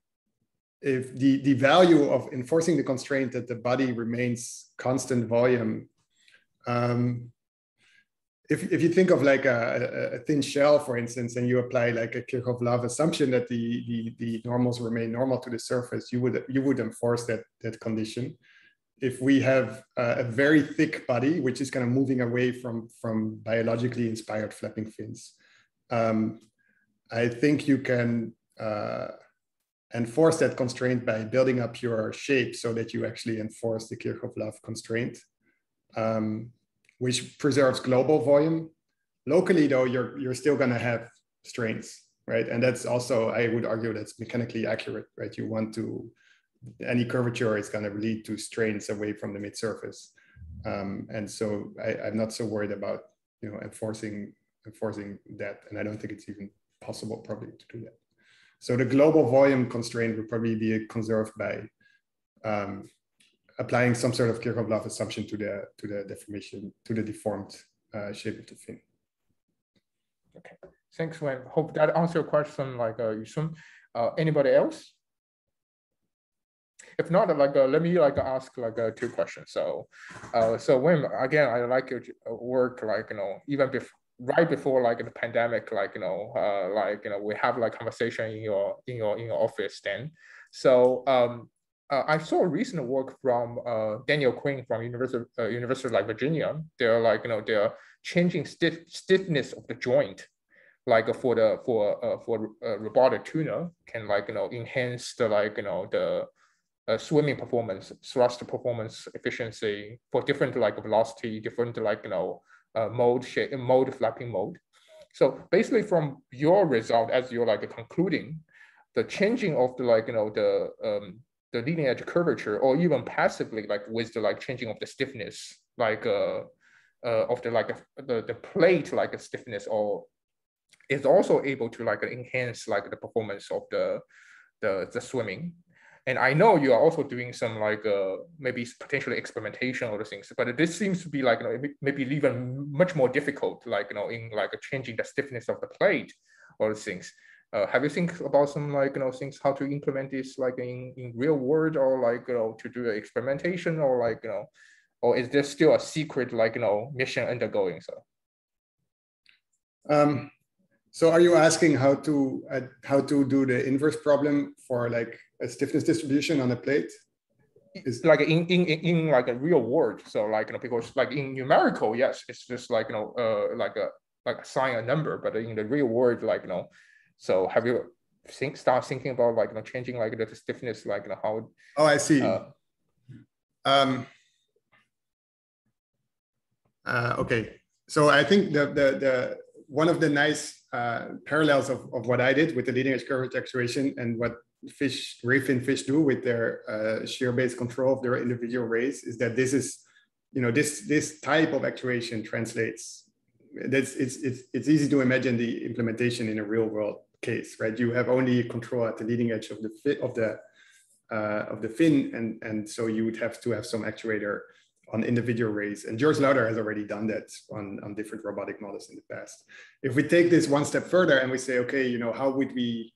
if the the value of enforcing the constraint that the body remains constant volume um, if, if you think of like a, a, thin shell, for instance, and you apply like a Kirchhoff-Love assumption that the, the, the normals remain normal to the surface, you would, you would enforce that, that condition. If we have a, a very thick body, which is kind of moving away from, from biologically inspired flapping fins, um, I think you can uh, enforce that constraint by building up your shape so that you actually enforce the Kirchhoff-Love constraint, um, which preserves global volume. Locally, though, you're you're still going to have strains, right? And that's also, I would argue, that's mechanically accurate, right? You want to any curvature is going to lead to strains away from the mid surface. Um, and so I, am not so worried about you know enforcing enforcing that, and I don't think it's even possible probably to do that. So the global volume constraint would probably be conserved by um, applying some sort of Kirchhoff-Love assumption to the to the deformation to the deformed uh, shape of the fin. Okay, thanks, Wim. Hope that answers your question. Like uh, Yusum, uh, anybody else? if not, like uh, let me like ask like uh, two questions. So, uh, so when again, I like your work, like you know, even before right before like the pandemic, like you know, uh, like you know, we have like conversation in your in your in your office then. So um, uh, I saw recent work from uh, Daniel Quinn from University uh, University of like Virginia. They're like you know they're changing stiff stiffness of the joint, like for the for uh, for uh, robotic tuner can like you know enhance the like you know the uh, swimming performance, thrust performance efficiency for different like velocity, different like you know mode shape, mode flapping mode. So basically, from your result, as you're like concluding, the changing of the like you know the um, the leading edge curvature, or even passively like with the like changing of the stiffness, like uh, uh of the like the the plate like a stiffness, or is also able to like enhance like the performance of the the the swimming and I know you are also doing some like uh, maybe potentially experimentation or things, but this seems to be like you know, maybe even much more difficult, like you know, in like changing the stiffness of the plate or things. Uh, have you think about some like you know things how to implement this like in, in real world or like you know to do experimentation or like you know, or is there still a secret like you know mission undergoing? So. Um, so are you asking how to uh, how to do the inverse problem for like a stiffness distribution on a plate? Is like in, in in like a real world. So like you know, because like in numerical, yes, it's just like you know, uh, like a like assign a number, but in the real world, like you know, so have you think start thinking about like you know changing like the stiffness, like you know how? Oh, I see. Uh, um. Uh, okay, so I think the the the one of the nice uh, parallels of, of what I did with the leading edge curvature actuation and what fish, ray fin fish do with their uh, shear-based control of their individual rays is that this is, you know, this this type of actuation translates. That's it's it's it's easy to imagine the implementation in a real world case, right? You have only control at the leading edge of the fit of the uh, of the fin, and and so you would have to have some actuator on individual rays. And George Lauder has already done that on, on different robotic models in the past. If we take this one step further and we say, okay, you know, how would we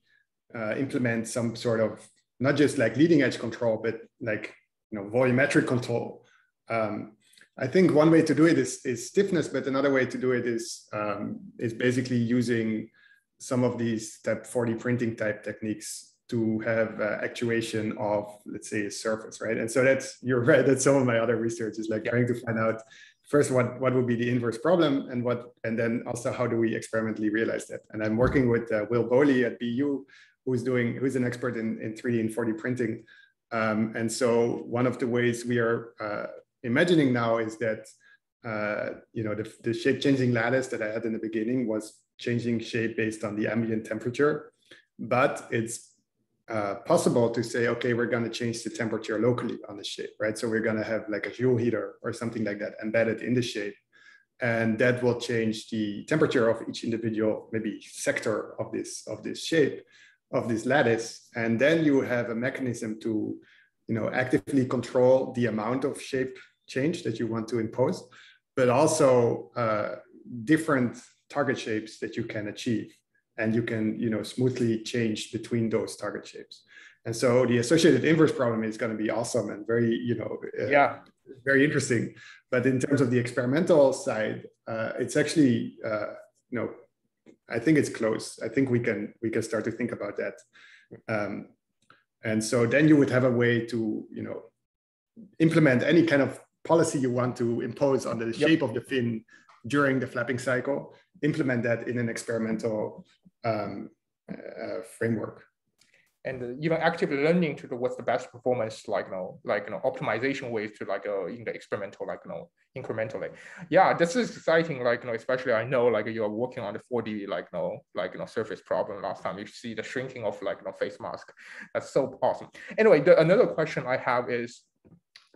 uh, implement some sort of not just like leading edge control, but like you know volumetric control. Um, I think one way to do it is, is stiffness, but another way to do it is um, is basically using some of these type 4D printing type techniques to have uh, actuation of let's say a surface, right? And so that's you're right. That's some of my other research is like yeah. trying to find out first what what would be the inverse problem and what and then also how do we experimentally realize that. And I'm working with uh, Will Bowley at BU who's doing who's an expert in, in 3D and 4D printing. Um, and so one of the ways we are uh, imagining now is that uh, you know the, the shape changing lattice that I had in the beginning was changing shape based on the ambient temperature, but it's uh, possible to say, okay, we're going to change the temperature locally on the shape, right? So we're going to have like a Joule heater or something like that embedded in the shape. And that will change the temperature of each individual, maybe sector of this, of this shape of this lattice. And then you have a mechanism to you know, actively control the amount of shape change that you want to impose, but also uh, different target shapes that you can achieve. And you can you know, smoothly change between those target shapes. And so the associated inverse problem is going to be awesome and very, you know, uh, yeah, very interesting. But in terms of the experimental side, uh, it's actually, uh, you know, I think it's close. I think we can we can start to think about that. Um, and so then you would have a way to you know implement any kind of policy you want to impose on the yep. shape of the fin during the flapping cycle. Implement that in an experimental um, uh, framework. and even actively learning to do what's the best performance, like you know, like you know, optimization ways to like uh, in the experimental, like you know, incrementally. Yeah, this is exciting. Like you know, especially I know like you're working on the 4D, like you know, like you know, surface problem. Last time you see the shrinking of like you know, face mask. That's so awesome. Anyway, the, another question I have is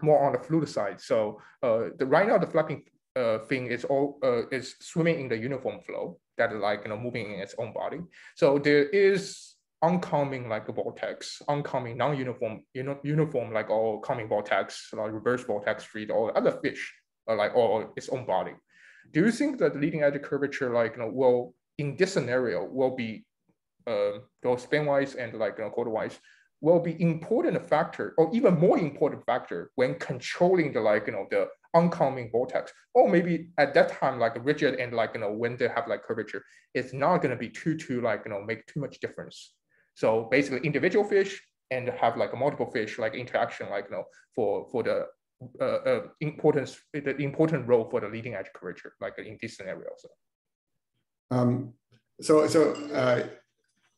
more on the fluid side. So uh, the right now the flapping uh, thing is all uh, is swimming in the uniform flow that is like you know moving in its own body. So there is oncoming like a vortex, oncoming non-uniform, you know, uniform like all coming vortex, like reverse vortex street, or other fish, like or its own body. Do you think that leading edge curvature, like you know, will in this scenario will be uh, both spanwise and like you know, chordwise, will be important factor or even more important factor when controlling the like you know the oncoming vortex or maybe at that time like rigid and like you know when they have like curvature it's not going to be too too like you know make too much difference so basically individual fish and have like a multiple fish like interaction like you know for for the uh, uh, importance the important role for the leading edge curvature like in this scenario. So. Um, so so uh,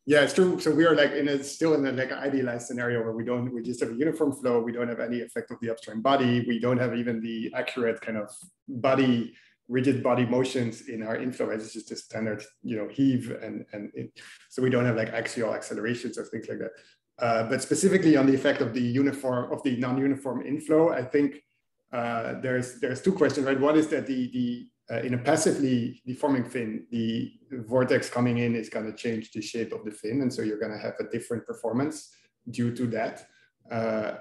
yeah, it's true. So we are like in a still in a like idealized scenario where we don't we just have a uniform flow. We don't have any effect of the upstream body. We don't have even the accurate kind of body rigid body motions in our inflow as it's just a standard, you know, heave and and it, so we don't have like axial accelerations or things like that. Uh, but specifically on the effect of the uniform of the non-uniform inflow, I think uh, there's there's two questions, right? One is that the the uh, in a passively deforming fin, the vortex coming in is going to change the shape of the fin, and so you're going to have a different performance due to that. Uh,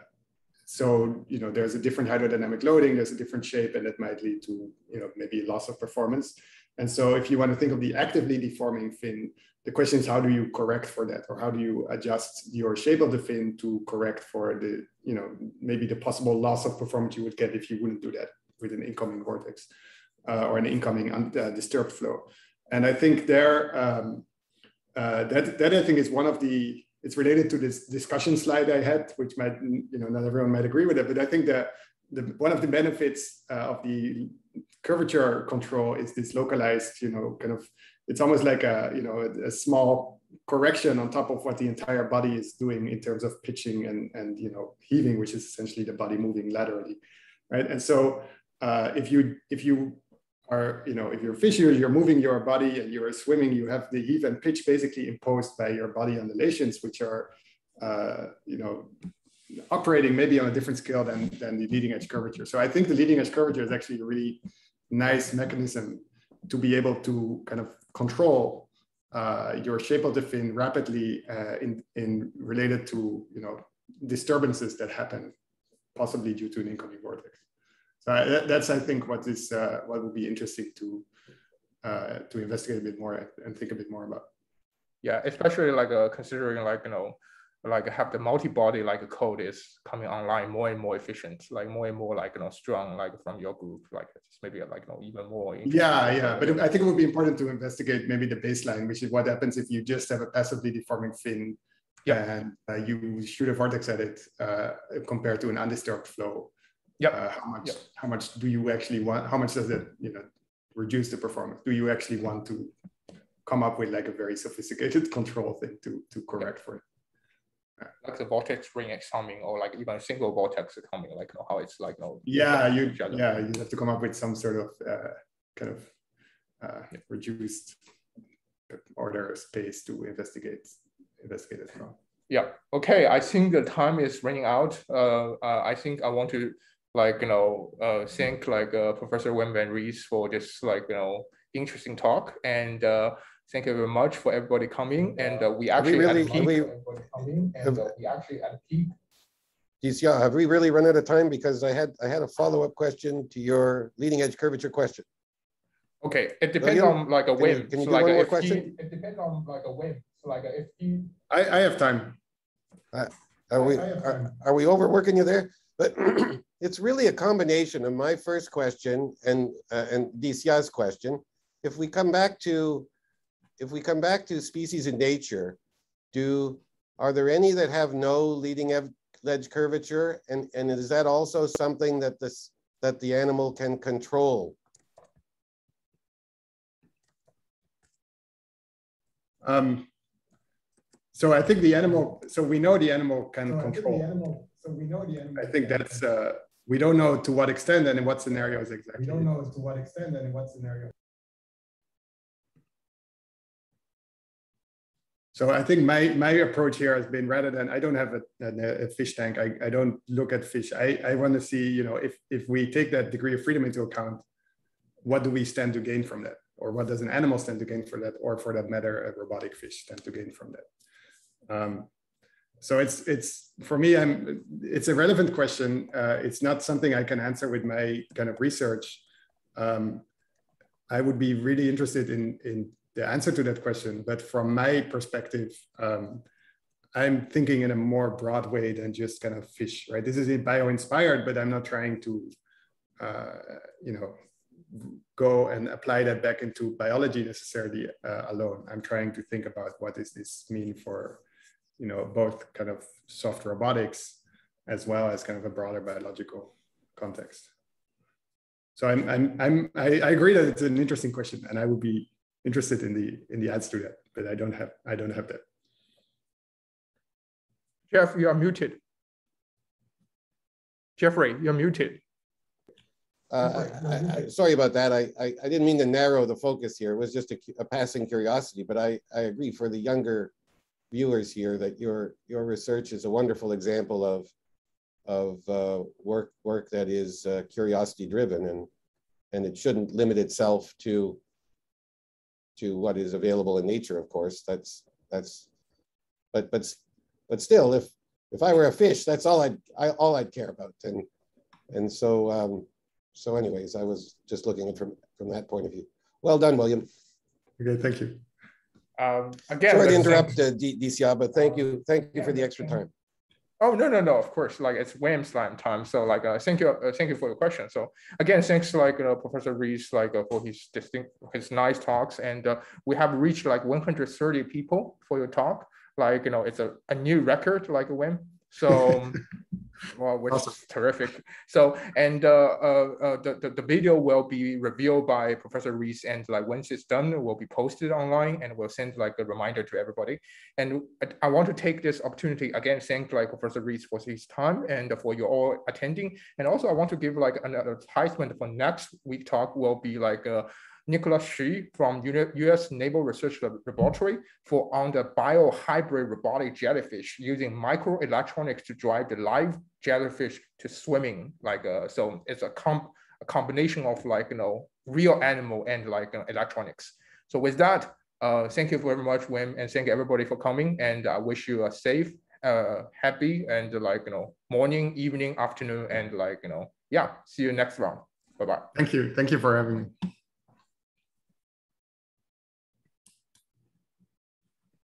so, you know, there's a different hydrodynamic loading, there's a different shape, and that might lead to, you know, maybe loss of performance. And so if you want to think of the actively deforming fin, the question is how do you correct for that? Or how do you adjust your shape of the fin to correct for the, you know, maybe the possible loss of performance you would get if you wouldn't do that with an incoming vortex uh, or an incoming undisturbed flow. And I think there, um, uh, that, that I think is one of the it's related to this discussion slide I had, which might, you know, not everyone might agree with it, but I think that the, one of the benefits uh, of the curvature control is this localized, you know, kind of, it's almost like a, you know, a, a small correction on top of what the entire body is doing in terms of pitching and, and you know, heaving, which is essentially the body moving laterally, right? And so uh, if you if you are, you know, if you're fishing, you're moving your body and you're swimming, you have the heave and pitch basically imposed by your body undulations, which are, uh, you know, operating maybe on a different scale than, than the leading edge curvature. So I think the leading edge curvature is actually a really nice mechanism to be able to kind of control uh, your shape of the fin rapidly uh, in, in related to, you know, disturbances that happen possibly due to an incoming vortex. So that, that's, I think, what is uh, what would be interesting to uh, to investigate a bit more and think a bit more about. Yeah, especially like uh, considering like you know like have the multi-body like a code is coming online more and more efficient, like more and more like you know strong like from your group, like it's maybe like you know even more. Yeah, yeah, but I think it would be important to investigate maybe the baseline, which is what happens if you just have a passively deforming fin yeah. and uh, you shoot a vortex at it uh, compared to an undisturbed flow. Yeah. Uh, how much yep. how much do you actually want? How much does it you know reduce the performance? Do you actually want to come up with like a very sophisticated control thing to to correct yep. for it? Like the vortex ring is coming, or like even a single vortex coming, like you know, how it's like you know, yeah, you yeah you have to come up with some sort of uh, kind of uh, yep. reduced order space to investigate investigate as well. Yeah. Okay. I think the time is running out. Uh, uh, I think I want to like you know uh, thank like uh, Professor Wim van Rees for this like you know interesting talk and uh, thank you very much for everybody coming and uh, we actually we really, we, coming and uh, we actually at peak. Yeah, have we really run out of time? Because I had I had a follow up question to your leading edge curvature question. Okay, it depends on like a win. Can you, can you so do like one more question? He, it depends on like a win. So like if he, I I have time. Uh, are we are, are we overworking you there? But it's really a combination of my first question and uh, and DCI's question. If we come back to if we come back to species in nature, do are there any that have no leading edge curvature, and and is that also something that this that the animal can control? Um, so I think the animal, so we know the animal can so control. Animal, so we know the animal. I think that's, uh, we don't know to what extent and in what scenarios exactly. We don't know to what extent and in what scenario. So I think my my approach here has been rather than I don't have a, a, a fish tank. I, I don't look at fish. I, I want to see you know if if we take that degree of freedom into account, what do we stand to gain from that, or what does an animal stand to gain from that, or for that matter, a robotic fish stand to gain from that. Um, so it's it's for me. I'm it's a relevant question. Uh, it's not something I can answer with my kind of research. Um, I would be really interested in in the answer to that question. But from my perspective, um, I'm thinking in a more broad way than just kind of fish, right? This is bio-inspired, but I'm not trying to, uh, you know, go and apply that back into biology necessarily uh, alone. I'm trying to think about what does this mean for, you know, both kind of soft robotics as well as kind of a broader biological context. So I'm, I'm, I'm I, I agree that it's an interesting question, and I would be interested in the in the ads to that, but I don't have I don't have that. Jeff, you are muted. Jeffrey, you're muted. Uh, I, I, sorry about that. I, I, I, didn't mean to narrow the focus here. It was just a, a, passing curiosity, but I, I agree for the younger viewers here that your your research is a wonderful example of of uh, work work that is uh, curiosity driven and and it shouldn't limit itself to to what is available in nature, of course. That's that's but but but still, if if I were a fish, that's all I'd I, all I'd care about. And and so um, so anyways, I was just looking at from from that point of view. Well done, William. Okay, thank you. Um, again, sorry to interrupt, uh, Dixia, but thank you, thank you for the extra time. Oh no no no! Of course, like it's WAM slam time. So like, uh, thank you, uh, thank you for your question. So again, thanks like uh, Professor Rees like uh, for his distinct, his nice talks, and uh, we have reached like 130 people for your talk. Like you know, it's a, a new record like a WAM. So well, which awesome. is terrific. So, and uh, uh, uh, the, the, the video will be revealed by Professor Rees, and like once it's done, it will be posted online, and we'll send like a reminder to everybody. And I, want to take this opportunity again, thank like Professor Rees for his time and for you all attending. And also, I want to give like an advertisement for next week talk will be like a uh, Nicholas Shi from US Naval Research Laboratory for on the biohybrid robotic jellyfish using microelectronics to drive the live jellyfish to swimming. Like uh, so, it's a, com a combination of like you know real animal and like uh, electronics. So with that, uh, thank you very much, Wim, and thank everybody for coming. And I wish you a safe, uh, happy, and like you know morning, evening, afternoon, and like you know yeah. See you next round. Bye bye. Thank you. Thank you for having me.